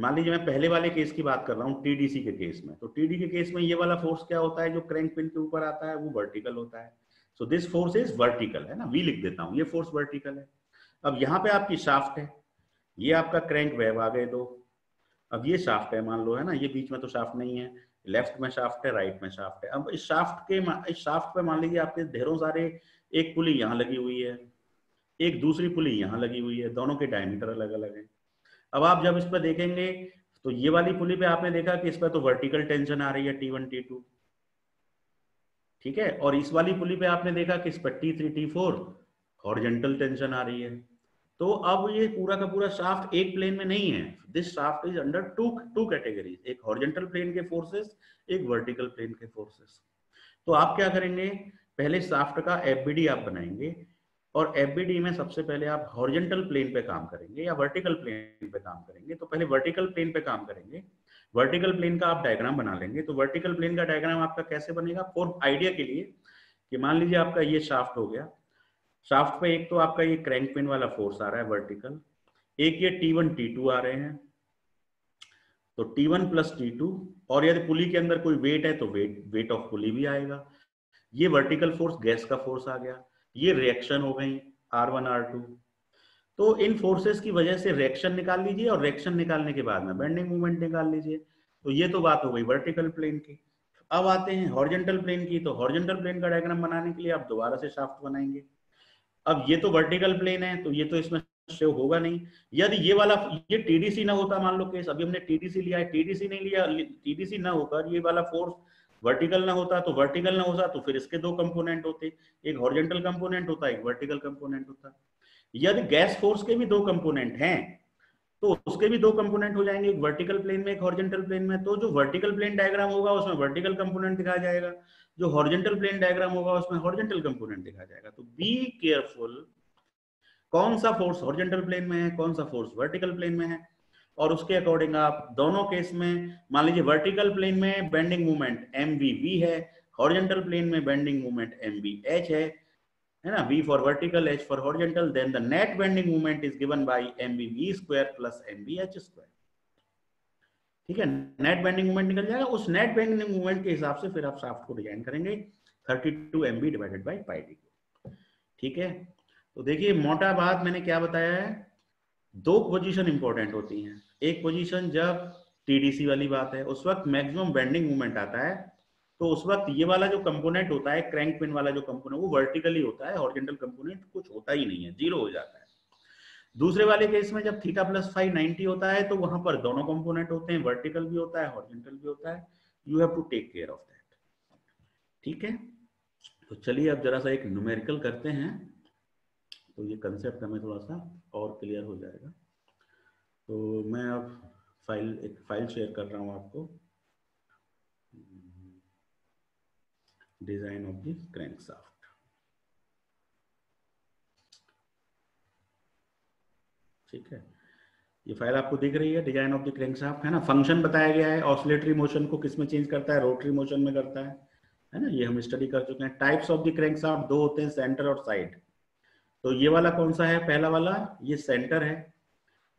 मान लीजिए मैं पहले वाले केस की बात कर रहा हूँ टीडीसी के केस में। तो टीडी के केस में ये वाला फोर्स क्या होता है? जो क्रैंक पिन के ऊपर आता है, वो वर्टिकल होता है। So this force is vertical है ना? वी लिख देता हूँ, ये फोर्स वर्टिकल है। अब यहाँ पे आपकी शाफ्ट है। ये आपका क्रैंक वेव आ गए दो। अब ये शाफ्ट है, मान लो, है ना? ये बीच में तो शाफ्ट नहीं है। लेफ़्ट में शाफ्ट है राइट में शाफ्ट है। अब इस शाफ्ट के इस शाफ्ट पे मान लीजिए आपके ढेरों सारे, एक पुली यहाँ लगी हुई है। एक दूसरी पुली यहाँ लगी हुई है। दोनों के डायमीटर अलग अलग है। अब आप जब इस पर देखेंगे तो ये वाली पुली पे आपने देखा कि इस पर तो वर्टिकल टेंशन आ रही है टी वन टी टू ठीक है? और इस वाली पुली पे आपने देखा कि इस पर T three T four horizontal tension आ रही है। तो अब ये पूरा का पूरा शाफ्ट एक प्लेन में नहीं है। This shaft is under two two categories एक हॉरिजेंटल प्लेन के फोर्सेस एक वर्टिकल प्लेन के फोर्सेस तो आप क्या करेंगे? पहले शाफ्ट का एफबीडी आप बनाएँगे। और एफबीडी में सबसे पहले आप हॉरिजेंटल प्लेन पे काम करेंगे या वर्टिकल प्लेन पे काम करेंगे तो पहले वर्टिकल प्लेन पे काम करेंगे। वर्टिकल प्लेन का आप डायग्राम बना लेंगे तो वर्टिकल प्लेन का डायग्राम आपका कैसे बनेगा? फॉर आइडिया के लिए कि मान लीजिए आपका ये शाफ्ट हो गया। शाफ्ट पे एक तो आपका ये क्रैंक पिन वाला फोर्स आ रहा है वर्टिकल एक ये टी वन टी टू आ रहे हैं। तो T one plus T two और यदि पुली के अंदर कोई वेट है तो वेट वेट ऑफ़ पुली भी आएगा। ये वर्टिकल फोर्स गैस का फोर्स आ गया। ये रिएक्शन हो गई आर वन आर टू तो इन फोर्सेस की वजह से रिएक्शन निकाल लीजिए और रिएक्शन निकालने के बाद में बेंडिंग मूवमेंट निकाल लीजिए। तो ये तो बात हो गई वर्टिकल प्लेन की। अब आते हैं हॉर्जेंटल प्लेन की। तो हॉर्जेंटल प्लेन का डायग्राम बनाने के लिए आप दोबारा से शाफ्ट बनाएँगे। अब ये तो वर्टिकल प्लेन है तो ये तो इसमें शो होगा नहीं। यदि ये वाला, ये टीडीसी ना होता, मान लो केस अभी हमने टीडीसी लिया है टीडीसी नहीं लिया टीडीसी ना होकर ये वाला फोर्स वर्टिकल ना होता तो वर्टिकल ना होता तो फिर इसके दो कंपोनेंट होते। एक हॉरिजेंटल कंपोनेंट होता, एक वर्टिकल कंपोनेंट होता। यदि गैस फोर्स के भी दो कंपोनेंट हैं तो उसके भी दो कंपोनेंट हो जाएँगे, एक वर्टिकल प्लेन में, एक हॉरिजेंटल प्लेन में। तो जो वर्टिकल प्लेन डायग्राम होगा, उसमें वर्टिकल कंपोनेंट दिखाया जाएगा। जो हॉरिजेंटल प्लेन डायग्राम होगा, उसमें हॉरिजेंटल कंपोनेंट दिखाया जाएगा। तो बी केयरफुल कौन सा फोर्स हॉरिजेंटल प्लेन में है, कौन सा फोर्स वर्टिकल प्लेन में है। और उसके अकॉर्डिंग आप दोनों केस में, मान लीजिए वर्टिकल प्लेन में bending movement M V V है हॉरिजेंटल प्लेन में bending movement M B H है है ना? V for vertical h net bending movement is given by M B V square plus M B H square ठीक है? Net bending movement निकल जाएगा। उस नेट बेंडिंग मूवमेंट के हिसाब से फिर आप शाफ्ट को डिज़ाइन करेंगे। 32 M B divided by pi D ठीक है? तो देखिए, मोटा बात मैंने क्या बताया है? दो पोजीशन इंपॉर्टेंट होती हैं। एक पोजीशन जब टीडीसी वाली बात है, उस वक्त मैक्सिमम बेंडिंग मूवमेंट आता है तो उस वक्त ये वाला जो कंपोनेंट होता है क्रैंक पिन वाला जो कंपोनेंट वो वर्टिकली होता है हॉरिजेंटल कंपोनेंट कुछ होता ही नहीं है ज़ीरो हो जाता है। दूसरे वाले केस में जब थीटा प्लस फाइव नाइनटी होता है तो वहाँ पर दोनों कंपोनेंट होते हैं वर्टिकल भी होता है हॉरिजेंटल भी होता है। You have to take care of that ठीक है? तो चलिए अब जरा सा एक न्यूमेरिकल करते हैं। तो ये कंसेप्ट हमें थोड़ा सा और क्लियर हो जाएगा। तो मैं अब फ़ाइल एक फ़ाइल शेयर कर रहा हूँ आपको। Design of the crankshaft. ठीक है। ये फ़ाइल आपको दिख रही है डिज़ाइन ऑफ़ द क्रैंकशाफ्ट है ना? फ़ंक्शन बताया गया है ऑसिलेटरी मोशन को किसमें चेंज करता है? रोटरी मोशन में करता है। है ना? ये हम स्टडी कर चुके हैं। टाइप्स ऑफ़ द क्रैंकशाफ्ट दो होते हैं सेंटर और साइड तो ये वाला कौन सा है? पहला वाला, ये सेंटर है।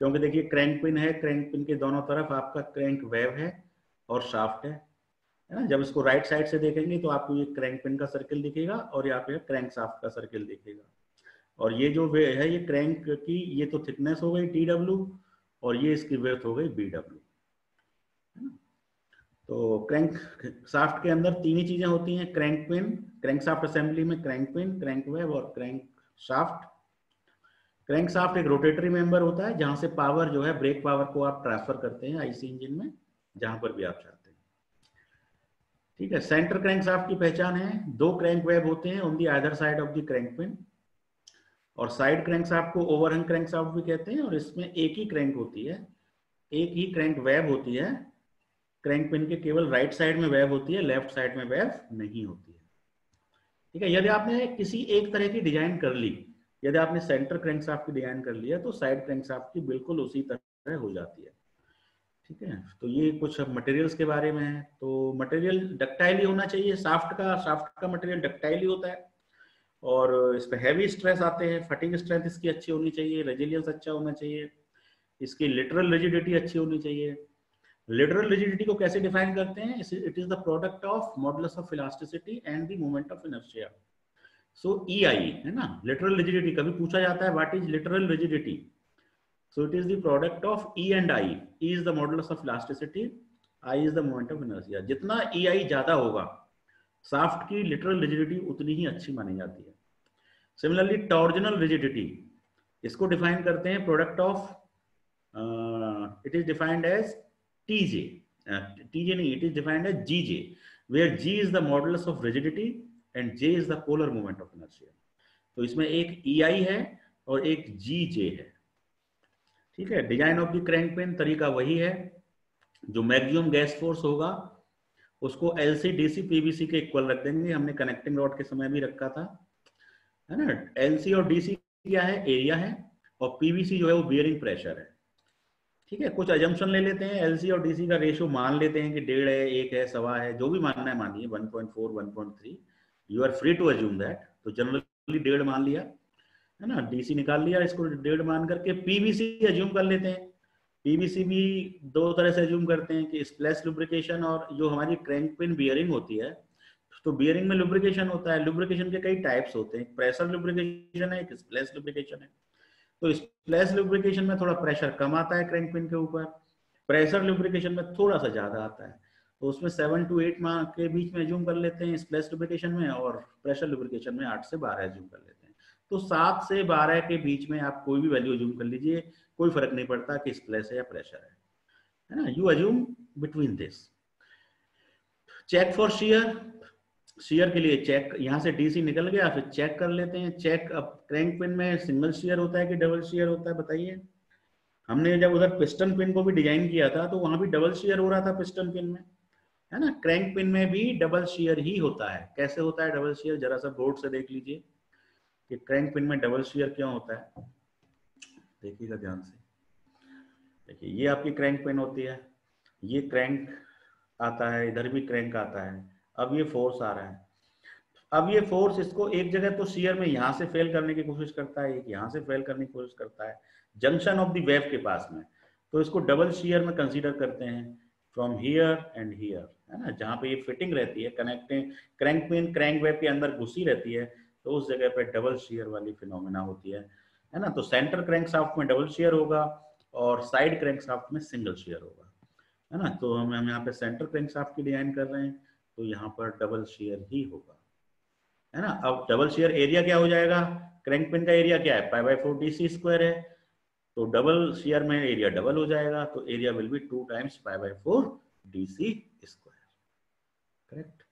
क्योंकि देखिए क्रैंक पिन है क्रैंक पिन के दोनों तरफ़ आपका क्रैंक वेव है और शाफ्ट है है ना? जब इसको राइट साइड से देखेंगे तो आपको ये क्रैंक पिन का सर्किल दिखेगा और यहाँ पे क्रैंक साफ्ट का सर्किल दिखेगा। और ये जो वे है, ये क्रैंक की, ये तो थिकनेस हो गई टी डब्ल्यू और ये इसकी वेथ हो गई बी डब्ल्यू तो क्रैंक साफ्ट के अंदर तीन ही चीज़ें होती हैं crank pin crank shaft assembly में क्रैंक पिन क्रैंक वेब और क्रैंक साफ्ट क्रैंक साफ्ट एक रोटेटरी मेंबर होता है, जहाँ से पावर जो है ब्रेक पावर को आप ट्रांसफ़र करते हैं आईसी इंजन में, जहाँ पर भी आप चाहते हैं। ठीक है सेंटर क्रैंक साफ्ट की पहचान है। दो क्रैंक वेब होते हैं on the other side of the crank pin और साइड क्रैंक साफ्ट को ओवरहंग क्रैंक साफ्ट भी कहते हैं, और इसमें एक ही क्रैंक होती है। एक ही क्रैंक वेब होती है। क्रैंक पिन के केवल राइट साइड में वेब होती है लेफ़्ट साइड में वेब नहीं होती। ठीक है, यदि आपने किसी एक तरह की डिज़ाइन कर ली, यदि आपने सेंटर क्रैंक साफ्ट की डिज़ाइन कर लिया तो साइड क्रैंक साफ्ट की बिल्कुल उसी तरह हो जाती है। ठीक है तो ये कुछ मटेरियल्स के बारे में है। तो मटेरियल डक्टाइल होना चाहिए। साफ्ट का साफ्ट का मटेरियल डक्टाइल होता है। और इस पर हैवी स्ट्रेस आते हैं। फटिंग स्ट्रेंथ इसकी अच्छी होनी चाहिए। रेजिलियंस अच्छा होना चाहिए। इसकी लिटरल रिजिडिटी अच्छी होनी चाहिए। लिटरल रिजिडिटी को कैसे डिफाइन करते हैं it is the product of modulus of elasticity and the moment of inertia so E I है ना लिटरल रिजिडिटी कभी पूछा जाता है what is lateral rigidity So, it is the product of E and I. E is the modulus of elasticity. I is the moment of inertia. जितना EI ज़्यादा होगा soft की लिटरल रिजिडिटी उतनी ही अच्छी मानी जाती है सिमिलरली टॉर्जनल रिजिडिटी इसको डिफाइन करते हैं product of it is defined as TJ TJ नहीं it is defined as GJ where G is the modulus of rigidity and J is the polar movement of inertia तो इसमें एक ई e आई है और एक जी जे है। ठीक है? Design of the crank pin तरीका वही है, जो मैक्सिमम गैस फोर्स उसको एलसी डीसी पीवीसी के इक्वल रख देंगे। हमने कनेक्टिंग रॉड के समय भी रखा था, है ना? एलसी और डीसी क्या है? एरिया है और पीवीसी जो है वो बियरिंग प्रेशर है। ठीक है, कुछ एजम्पन ले लेते हैं एलसी और डीसी का रेशियो मान लेते हैं कि डेढ़ है, एक है, सवा है, जो भी मानना है मानिए 1.4 1.3 you are free to assume that तो जनरली डेढ़ मान लिया, है ना? डीसी निकाल लिया, इसको डेढ़ मान करके पीवीसी अज्यूम कर लेते हैं। पीवीसी भी दो तरह से अज्यूम करते हैं कि स्प्लेस लुब्रिकेशन और जो हमारी क्रैंक पिन बियरिंग होती है तो बियरिंग में लुब्रिकेशन होता है। लुब्रिकेशन के कई टाइप्स होते हैं। प्रेशर लुब्रिकेशन है, एक स्प्लेस लुब्रिकेशन है। तो स्प्लेस लुब्रिकेशन में थोड़ा प्रेशर कम आता है क्रैंक पिन के ऊपर। प्रेशर लुब्रिकेशन में थोड़ा सा ज़्यादा आता है। तो उसमें सेवन टू एट माह के बीच में अज्यूम कर लेते हैं स्प्लेस लुब्रिकेशन में और प्रेशर लुब्रिकेशन में आठ से बारह अज्यूम कर लेते हैं। तो सात से बारह के बीच में आप कोई भी वैल्यू अज्यूम कर लीजिए, कोई फ़र्क नहीं पड़ता कि स्प्लेस है या प्रेशर है। है ना? You assume between this check for shear shear के लिए चेक यहाँ से डीसी निकल गया, फिर चेक कर लेते हैं। चेक अब क्रैंक पिन में सिंगल शेयर होता है कि डबल शेयर होता है, बताइए। हमने जब उधर पिस्टन पिन को भी डिज़ाइन किया था तो वहाँ भी डबल शेयर हो रहा था पिस्टन पिन में। है ना? क्रैंक पिन में भी डबल शेयर ही होता है। कैसे होता है डबल शेयर जरा सा बोर्ड से देख लीजिए कि क्रैंक पिन में डबल शेयर क्यों होता है। देखिएगा ध्यान से। देखिए, ये आपकी क्रैंक पिन होती है। ये क्रैंक आता है, इधर भी क्रैंक आता है। अब ये फोर्स आ रहा है। अब ये फोर्स इसको एक जगह तो शेयर में यहाँ से फेल करने की कोशिश करता है, एक यहाँ से फेल करने की कोशिश करता है जंक्शन ऑफ़ द वेव के पास में। तो इसको डबल शेयर में कंसीडर करते हैं फ्रॉम हियर एंड हियर है ना? जहाँ पे ये फिटिंग रहती है connecting crank pin crank web के अंदर घुसी रहती है तो उस जगह पे डबल शेयर वाली फिनोमिना होती है है ना? तो सेंटर क्रैंक साफ्ट में डबल शेयर होगा और साइड क्रैंक साफ्ट में सिंगल शेयर होगा, है ना? तो हम हम यहाँ पे सेंटर क्रैंक साफ्ट की डिज़ाइन कर रहे हैं। तो यहाँ पर डबल शेयर ही होगा, है ना? अब डबल शेयर एरिया क्या हो जाएगा? क्रैंक पिन का एरिया क्या है? Pi by four D C square है तो डबल शेयर में एरिया डबल हो जाएगा तो area will be two times pi by four D C square correct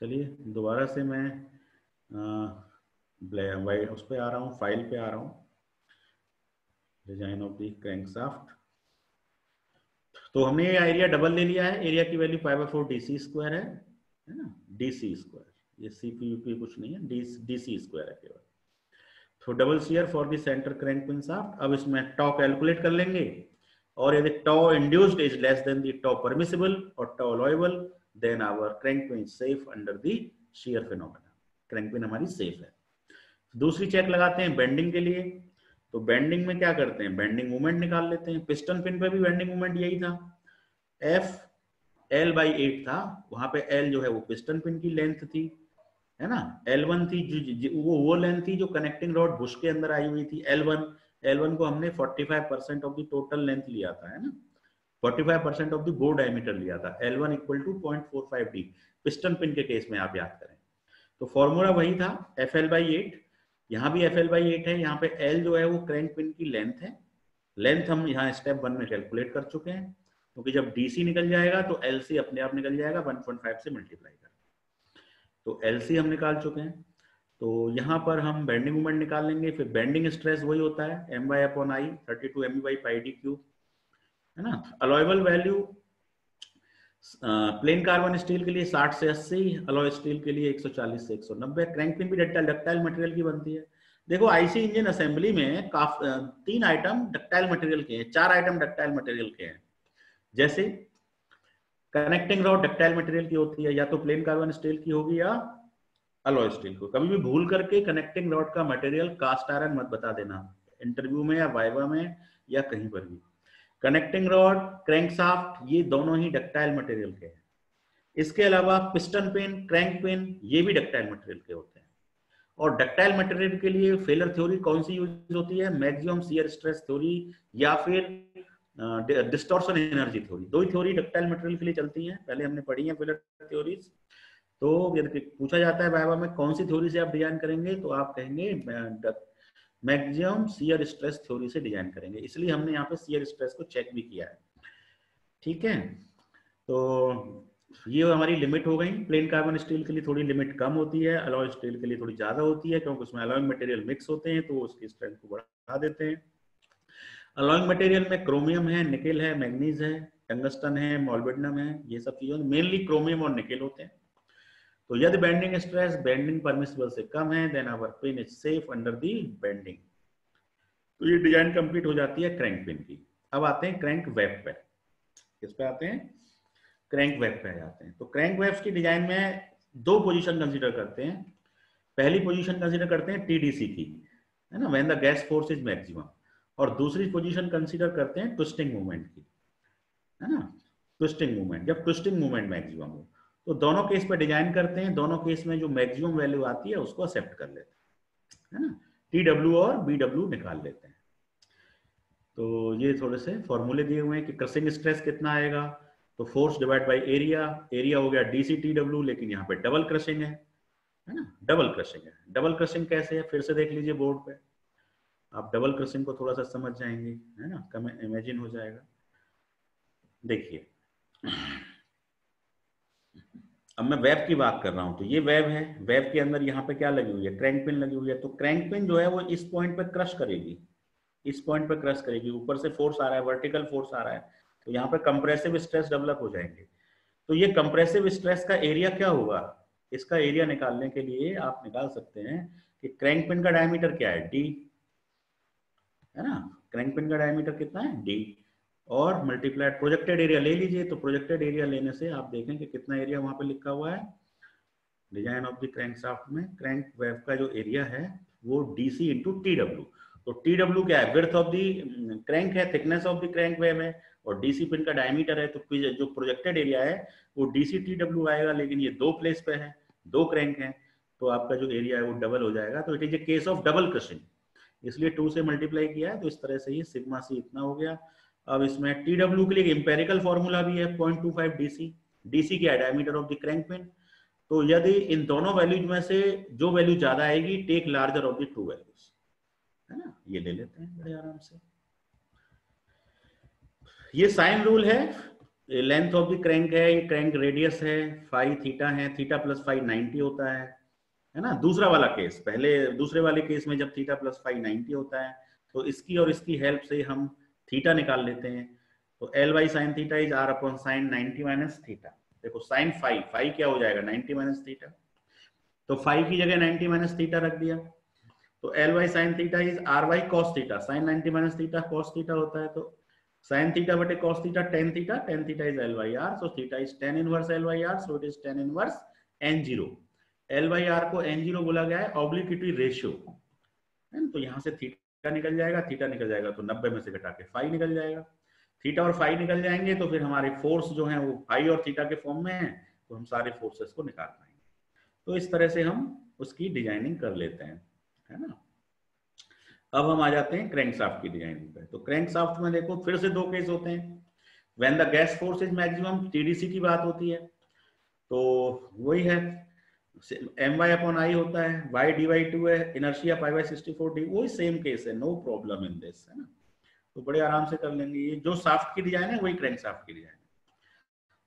चलिए, दोबारा से मैं वाइट उस पर आ रहा हूँ फ़ाइल पे आ रहा हूँ। Design of the crank shaft तो हमने ये एरिया डबल ले लिया है एरिया की value five by four D C square है। है ना? डी सी स्क्वायर ये सी पी यू पी कुछ नहीं है डी डी सी स्क्वायर है केवल। तो double shear for the centre crank pin shaft अब इसमें टॉ कैलकुलेट कर लेंगे और यदि tau induced is less than the tau permissible और tau allowable then our crank pin safe under the shear phenomena crank pin हमारी safe है। दूसरी चेक लगाते हैं बेंडिंग के लिए। तो बेंडिंग में क्या करते हैं? बेंडिंग मूवमेंट निकाल लेते हैं। पिस्टन पिन पे भी बेंडिंग मूवमेंट यही था। एफ़ एल बाई एट था वहाँ पे एल जो है वो पिस्टन पिन की लेंथ थी है ना? एल वन थी जो, जो वो वो लेंथ थी जो कनेक्टिंग रॉड बुश के अंदर आई हुई थी एल वन एल वन को हमने 45 percent of the total length लिया था है ना? 45 percent of the bore diameter लिया था L one equal to point four five D piston pin के केस में आप याद करें। तो फॉर्मूला वही था एफ़ एल बाई एट यहाँ भी एफ़ एल बाई एट है यहाँ पे एल जो है वो क्रैंक पिन की लेंथ है। लेंथ हम यहाँ स्टेप वन में कैलकुलेट कर चुके हैं। क्योंकि जब डीसी निकल जाएगा तो एल सी अपने आप निकल जाएगा 1.5 से मल्टीप्लाई कर। तो सी हम निकाल चुके हैं। तो यहाँ पर हम बेंडिंग मूवमेंट निकाल लेंगे, फिर बेंडिंग स्ट्रेस वही होता है M by upon I thirty two M by pi D cube है ना? Allowable value plain carbon steel के लिए 60 से 80 अलॉय स्टील के लिए 140 से 190 क्रैंक पिन भी डक्टाइल डक्टाइल मटेरियल की बनती है। देखो आईसी इंजन असेंबली में तीन आइटम डक्टाइल मटेरियल के हैं, चार आइटम डक्टाइल मटेरियल के हैं। जैसे कनेक्टिंग रॉड डक्टाइल मटेरियल की होती है, या तो प्लेन कार्बन स्टील की होगी या अलॉय स्टील को कभी भी भूल करके कनेक्टिंग रॉड का मटेरियल कास्ट आयरन मत बता देना इंटरव्यू में या वाइवा में या कहीं पर भी। कनेक्टिंग रॉड क्रैंक साफ्ट ये दोनों ही डक्टाइल मटेरियल के हैं। इसके अलावा पिस्टन पिन क्रैंक पिन ये भी डक्टाइल मटेरियल के होते हैं। और डक्टाइल मटेरियल के लिए फेलर थ्योरी कौन सी यूज़ होती है? मैक्सिमम सियर स्ट्रेस थ्योरी या फिर डिस्टोर्शन एनर्जी थ्योरी दो ही थ्योरी डक्टाइल मटेरियल के लिए चलती हैं। पहले हमने पढ़ी है फेलर थ्योरीज तो यदि पूछा जाता है बाबा में कौन सी थ्योरी से आप डिज़ाइन करेंगे? तो आप कहेंगे मैक्सिमम सीयर स्ट्रेस थ्योरी से डिज़ाइन करेंगे। इसलिए हमने यहाँ पे सीयर स्ट्रेस को चेक भी किया है। ठीक है? तो ये हमारी लिमिट हो गई। प्लेन कार्बन स्टील के लिए थोड़ी लिमिट कम होती है। अलॉय स्टील के लिए थोड़ी ज़्यादा होती है, क्योंकि उसमें अलॉइंग मटेरियल मिक्स होते हैं तो उसकी स्ट्रेंथ को बढ़ा देते हैं। अलॉइंग मटेरियल में क्रोमियम है निकेल है मैग्नीज है टंगस्टन है मॉलबिडनम है, ये सब चीज़ें मेनली क्रोमियम और निकेल होते हैं। तो यदि बेंडिंग स्ट्रेस बेंडिंग परमिसिबल से कम है then our pin is safe under the bending तो ये डिज़ाइन कंप्लीट हो जाती है क्रैंक पिन की। अब आते हैं क्रैंक वेब पे। किस पे आते हैं? क्रैंक वेब पे आते हैं। तो क्रैंक वेब्स की डिज़ाइन में दो पोजीशन कंसीडर करते हैं। पहली पोजीशन कंसीडर करते हैं टीडीसी की। है ना? When the gas force is maximum और दूसरी पोजीशन कंसीडर करते हैं ट्विस्टिंग मूवमेंट की, है ना? ट्विस्टिंग मूवमेंट जब ट्विस्टिंग मूवमेंट मैक्सिमम हो तो दोनों केस पे डिज़ाइन करते हैं, दोनों केस में जो मैक्सिमम वैल्यू आती है उसको एक्सेप्ट कर लेते हैं, है ना? टी डब्ल्यू और बी डब्ल्यू निकाल लेते हैं। तो ये थोड़े से फॉर्मूले दिए हुए हैं कि क्रसिंग स्ट्रेस कितना आएगा तो force divide by area area हो गया डी सी टी डब्ल्यू लेकिन यहाँ पे डबल क्रशिंग है है ना? डबल क्रशिंग है। डबल क्रशिंग कैसे है? फिर से देख लीजिए बोर्ड पे। आप डबल क्रशिंग को थोड़ा सा समझ जाएँगे, है ना? कम इमेजिन हो जाएगा। देखिए, अब मैं वेब की बात कर रहा हूँ तो ये वेब है। वेब के अंदर यहाँ पे क्या लगी हुई है? क्रैंक पिन लगी हुई है। तो क्रैंक पिन जो है वो इस पॉइंट पे क्रश करेगी। इस पॉइंट पे क्रश करेगी। ऊपर से फोर्स आ रहा है वर्टिकल फोर्स आ रहा है। तो यहाँ पे कंप्रेसिव स्ट्रेस डेवलप हो जाएँगे। तो ये कंप्रेसिव स्ट्रेस का एरिया क्या होगा? इसका एरिया निकालने के लिए आप निकाल सकते हैं कि क्रैंक पिन का डायमीटर क्या है? डी है ना? क्रैंक पिन का डायमीटर कितना है? डी और मल्टीप्लाइड प्रोजेक्टेड एरिया ले लीजिए तो प्रोजेक्टेड एरिया लेने से आप देखें कि कितना एरिया वहाँ पे लिखा हुआ है। Design of the crank shaft में क्रैंक वेब का जो एरिया है, वो डीसी इंटू टी डब्ल्यू तो टी डब्ल्यू क्या है? विर्थ ऑफ़ दी क्रैंक है thickness of the crank web है, और डीसी पिन का डायमीटर है तो जो प्रोजेक्टेड एरिया है, वो डीसी टी डब्ल्यू आएगा, लेकिन ये दो प्लेस पे है, दो क्रैंक है तो आपका जो एरिया है वो डबल हो जाएगा। तो it is a case of double crushing इसलिए टू से मल्टीप्लाई किया है तो इस तरह से ये सिग्मा सी इतना हो गया। अब इसमें टी डब्ल्यू के लिए इंपेरिकल फॉर्मूला भी है point two five DC DC क्या diameter of the crank pin तो यदि इन दोनों वैल्यूज़ में से जो वैल्यू ज़्यादा आएगी take larger of the two values है ना? ये ले लेते हैं बड़े आराम से। ये साइन रूल है लेंथ ऑफ़ द क्रैंक है, ये क्रैंक रेडियस है फाइव थीटा है थीटा प्लस फाइव नाइनटी होता है। है ना? दूसरा वाला केस, पहले दूसरे वाले केस में जब थीटा प्लस फाइव नाइनटी होता है तो इसकी और इसकी हेल्प से हम थीटा निकाल लेते हैं। तो L Y sine theta is R upon sine ninety minus theta. देखो साइन फाइव फाइव क्या हो जाएगा? Ninety minus theta. तो फाइव की जगह नाइनटी माइनस थीटा रख दिया। तो L Y sine theta is R Y cos theta. Sine ninety minus theta cos theta होता है तो साइन थीटा बटे cos theta tan theta tan theta is L Y R so theta is tan inverse L Y R so it is tan inverse N zero L Y R को N zero बोला गया है obliquity ratio तो यहाँ से theta निकल जाएगा theta निकल जाएगा तो नब्बे में से घटा के फाइव निकल जाएगा। थीटा और फाइव निकल जाएँगे तो फिर हमारे फोर्स जो है वो फाइव और थीटा के फॉर्म में है तो हम सारे फोर्सेस को निकाल पाएँगे। तो इस तरह से हम उसकी डिज़ाइनिंग कर लेते हैं, है ना? अब हम आ जाते हैं क्रैंक साफ्ट की डिज़ाइनिंग पे। तो क्रैंक साफ्ट में देखो, फिर से दो केस होते हैं। When the gas force is maximum TDC की बात होती है। तो वही है एम वाई अपॉन आई होता है वाई डी वाई टू है inertia five by sixty four D वही सेम केस है नो प्रॉब्लम इन दिस है ना? तो बड़े आराम से कर लेंगे, ये जो साफ्ट की डिज़ाइन है, वही क्रैंक साफ्ट की डिज़ाइन है।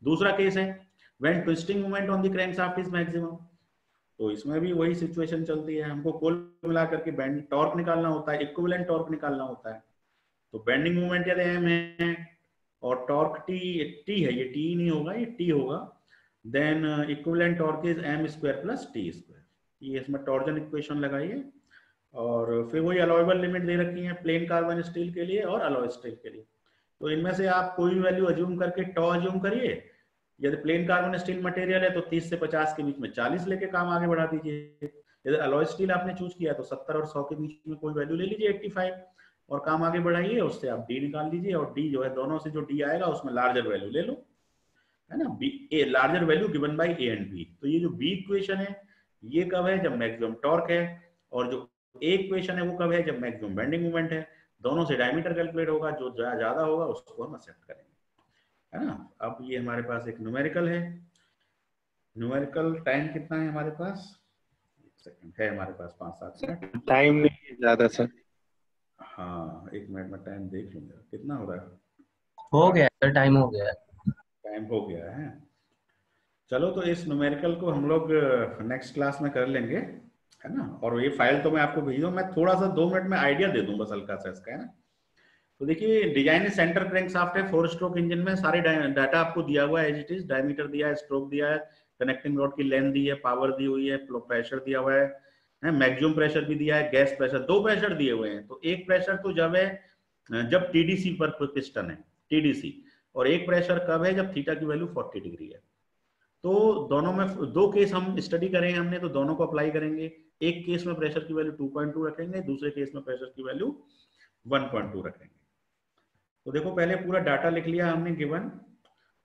दूसरा केस है when twisting moment on the crank shaft is maximum तो इसमें भी वही सिचुएशन चलती है, हमको कुल मिला करके बैंड टॉर्क निकालना होता है इक्विवेलेंट टॉर्क निकालना होता है। तो बेंडिंग मोमेंट यदि एम है, और टॉर्क टी टी है, ये टी नहीं होगा, ये टी होगा then equivalent torque is M square plus T square ये इसमें टॉर्जन इक्वेशन लगाइए और फिर वही अलाउेबल लिमिट दे रखी है प्लेन कार्बन स्टील के लिए और अलॉय स्टील के लिए। तो इनमें से आप कोई भी वैल्यू अज्यूम करके टॉ अज्यूम करिए। यदि प्लेन कार्बन स्टील मटेरियल है तो 30 से 50 के बीच में 40 लेके काम आगे बढ़ा दीजिए। यदि अलॉय स्टील आपने चूज़ किया तो 70 और 100 के बीच में कोई वैल्यू ले लीजिए 85 और काम आगे बढ़ाइए, उससे आप डी निकाल लीजिए और डी जो है दोनों से जो डी आएगा उसमें लार्जर वैल्यू ले लो। है ना? B A larger value given by A and B तो ये जो बी इक्वेशन है ये कब है? जब मैक्सिमम टॉर्क है और जो ए इक्वेशन है वो कब है? जब मैक्सिमम बेंडिंग मूवमेंट है। दोनों से डायमीटर कैलकुलेट होगा जो ज़्यादा होगा उसको हम एक्सेप्ट करेंगे। है ना? अब ये हमारे पास एक न्यूमेरिकल है। न्यूमेरिकल टाइम कितना है हमारे पास? एक सेकंड है हमारे पास पाँच सात मिनट टाइम नहीं ज़्यादा सर हाँ एक मिनट में टाइम देख लूँगा। कितना हो रहा है? हो गया सर टाइम हो गया। टाइम हो गया है। चलो तो इस न्यूमेरिकल को हम लोग नेक्स्ट क्लास में कर लेंगे, है ना? और ये फ़ाइल तो मैं आपको भेज दूँ, मैं थोड़ा सा दो मिनट में आइडिया दे दूँ, बस हल्का सा इसका, है ना? तो देखिए डिज़ाइन सेंटर क्रैंक साफ्ट है फोर स्ट्रोक इंजन में सारे डाटा आपको दिया हुआ है एज इट इज़ डायमीटर दिया है स्ट्रोक दिया है कनेक्टिंग रॉड की लेंथ दी है पावर दी हुई है प्रेशर दिया हुआ है मैक्सिमम प्रेशर भी दिया है गैस प्रेशर दो प्रेशर दिए हुए हैं। तो एक प्रेशर तो जब है जब टीडीसी पर पिस्टन है टीडीसी और एक प्रेशर कब है जब थीटा की वैल्यू 40 डिग्री है। तो दोनों में, दो केस हम स्टडी करेंगे हमने तो दोनों को अप्लाई करेंगे। एक केस में प्रेशर की वैल्यू 2.2 रखेंगे, दूसरे केस में प्रेशर की वैल्यू 1.2 रखेंगे। तो देखो, पहले पूरा डाटा लिख लिया हमने गिवन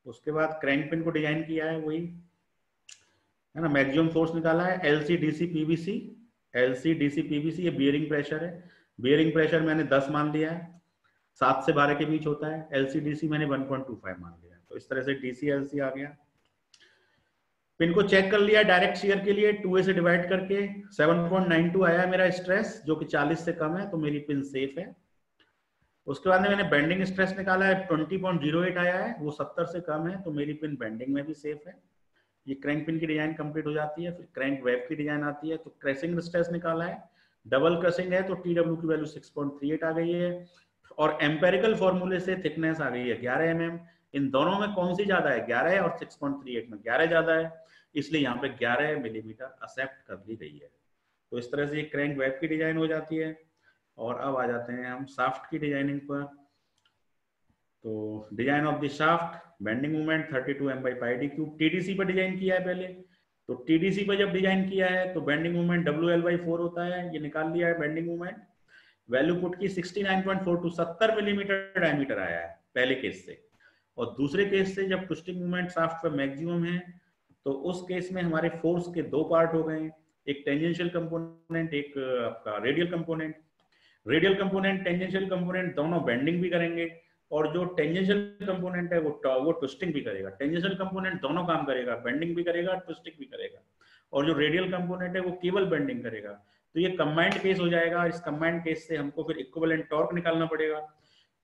उसके बाद क्रैंक पिन को डिज़ाइन किया है वही। है ना मैक्सिमम फोर्स निकाला है L C D C L C D C PBC ये बियरिंग प्रेशर है। बियरिंग प्रेशर मैंने 10 मान लिया है। सात से बारह के बीच होता है। एलसीडीसी मैंने 1.25 मान लिया। तो इस तरह से डीसी एलसी आ गया। पिन को चेक कर लिया डायरेक्ट शेयर के लिए टू से डिवाइड करके। 7.92 आया मेरा स्ट्रेस जो कि 40 से कम है तो मेरी पिन सेफ़ है। उसके बाद में मैंने बेंडिंग स्ट्रेस निकाला है 20.08 आया है, वो 70 से कम है तो मेरी पिन बेंडिंग में भी सेफ़ है। ये क्रैंक पिन की डिज़ाइन कंप्लीट हो जाती है, फिर क्रैंक वेब की डिज़ाइन आती है तो क्रेसिंग स्ट्रेस निकाला है। डबल क्रसिंग है तो टी की वैल्यू 6.38 आ गई है। और एम्पेरिकल फॉर्मूले से थिकनेस आ गई है ग्यारह एम mm. इन दोनों में कौन सी ज़्यादा है? ग्यारह और सिक्स पॉइंट थ्री एट में ग्यारह ज़्यादा है। इसलिए यहाँ पे ग्यारह मिलीमीटर एक्सेप्ट कर ली गई है। तो इस तरह से क्रैंक वेब की डिज़ाइन हो जाती है। और अब आ जाते हैं हम साफ्ट की डिज़ाइनिंग पर। तो design of the shaft bending movement 32 two M by pi D cube TDC पर डिज़ाइन किया है पहले। तो टीडीसी पर जब डिज़ाइन किया है तो bending movement W L by four होता है। ये निकाल लिया है बेंडिंग मूवमेंट वैल्यू पुट की 69.42 70 मिलीमीटर डायमीटर आया है, पहले केस से। और दूसरे केस से जब ट्विस्टिंग मूवमेंट शाफ्ट पर मैक्सिमम है तो उस केस में हमारे फोर्स के दो पार्ट हो गए एक टेंजेंशियल कंपोनेंट एक आपका radial component radial component tangential component दोनों बेंडिंग भी करेंगे, और जो टेंजेंशियल कंपोनेंट है वो वो ट्विस्टिंग भी करेगा। टेंजेंशियल कंपोनेंट दोनों काम करेगा बेंडिंग भी करेगा ट्विस्टिंग भी करेगा। और जो रेडियल कंपोनेंट है वो केवल बेंडिंग करेगा। तो ये कंबाइंड केस हो जाएगा इस कंबाइंड केस से हमको फिर इक्विवेलेंट टॉर्क निकालना पड़ेगा।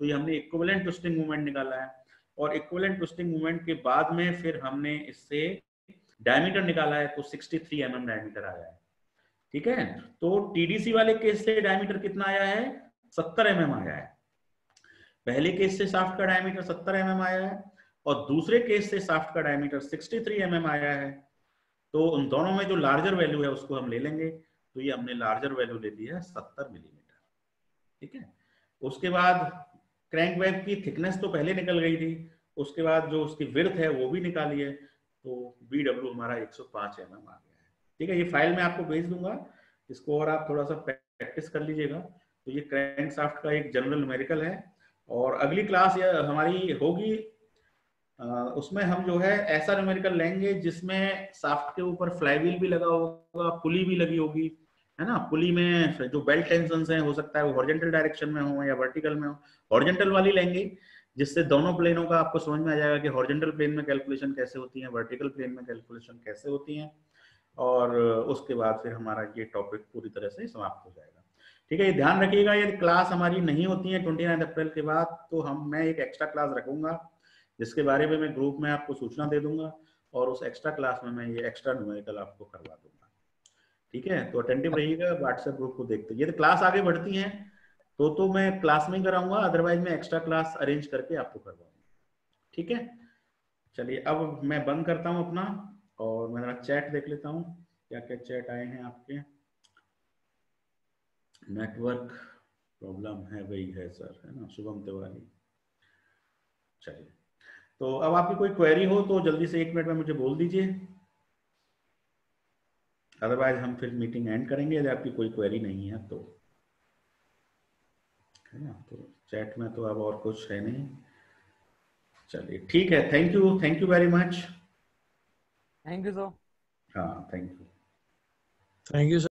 तो ये हमने इक्विवेलेंट ट्विस्टिंग मूवमेंट निकाला है और इक्विवेलेंट ट्विस्टिंग मूवमेंट के बाद में फिर हमने इससे डायमीटर निकाला है तो 63 एम mm डायमीटर आया है। ठीक है? तो टीडीसी वाले केस से डायमीटर कितना आया है? 70 एम mm आया है। पहले केस से साफ्ट का डायमीटर 70 एम mm आया है और दूसरे केस से साफ्ट का डायमीटर 63 एम mm आया है। तो उन दोनों में जो लार्जर वैल्यू है, उसको हम ले लेंगे। तो ये हमने लार्जर वैल्यू ले ली है 70 मिलीमीटर ठीक है? उसके बाद क्रैंक वेब की थिकनेस तो पहले निकल गई थी, उसके बाद जो उसकी विर्थ है वो भी निकाली है तो बी डब्ल्यू हमारा 105 एम mm आ गया है। ठीक है? ये फ़ाइल मैं आपको भेज दूँगा, इसको और आप थोड़ा सा प्रैक्टिस कर लीजिएगा। तो ये क्रैंक साफ्ट का एक जनरल न्यूमेरिकल है और अगली क्लास हमारी होगी उसमें हम जो है ऐसा न्यूमेरिकल लेंगे जिसमें साफ्ट के ऊपर फ्लाईव्हील भी लगा होगा, पुली भी लगी होगी है ना, पुली में जो बेल्ट टेंशन है, हो सकता है वो हॉर्जेंटल डायरेक्शन में हो या वर्टिकल में हो हॉर्जेंटल वाली लेंगे, जिससे दोनों प्लेनों का आपको समझ में आ जाएगा कि हॉर्जेंटल प्लेन में कैलकुलेशन कैसे होती है वर्टिकल प्लेन में कैलकुलेशन कैसे होती है, और उसके बाद फिर हमारा ये टॉपिक पूरी तरह से समाप्त हो जाएगा। ठीक है, ये ध्यान रखिएगा यदि क्लास हमारी नहीं होती है ट्वेंटी नाइन अप्रैल के बाद तो हम, मैं एक एक्स्ट्रा क्लास रखूँगा, जिसके बारे में मैं ग्रुप में आपको सूचना दे दूँगा, और उस एक्स्ट्रा क्लास में मैं ये एक्स्ट्रा न्यूमेरिकल आपको करवा दूँगा। ठीक है? तो अटेंटिव रहिएगा व्हाट्सएप ग्रुप को देखते। ये तो क्लास आगे बढ़ती है तो तो मैं क्लास में कराऊँगा अदरवाइज़ मैं एक्स्ट्रा क्लास अरेंज करके आपको करवाऊँगा। ठीक है? चलिए, अब मैं बंद करता हूँ अपना, और मैं चैट देख लेता हूँ क्या क्या चैट आए हैं आपके। नेटवर्क प्रॉब्लम है, वही है सर है ना? शुभम तिवारी। चलिए। तो अब आपकी कोई क्वेरी हो तो जल्दी से एक मिनट में मुझे बोल दीजिए। अदरवाइज़ हम फिर मीटिंग एंड करेंगे। यदि आपकी कोई क्वेरी नहीं है तो। है ना? तो चैट में तो अब और कुछ है नहीं। चलिए ठीक है। Thank you thank you very much thank you sir हाँ थैंक यू थैंक यू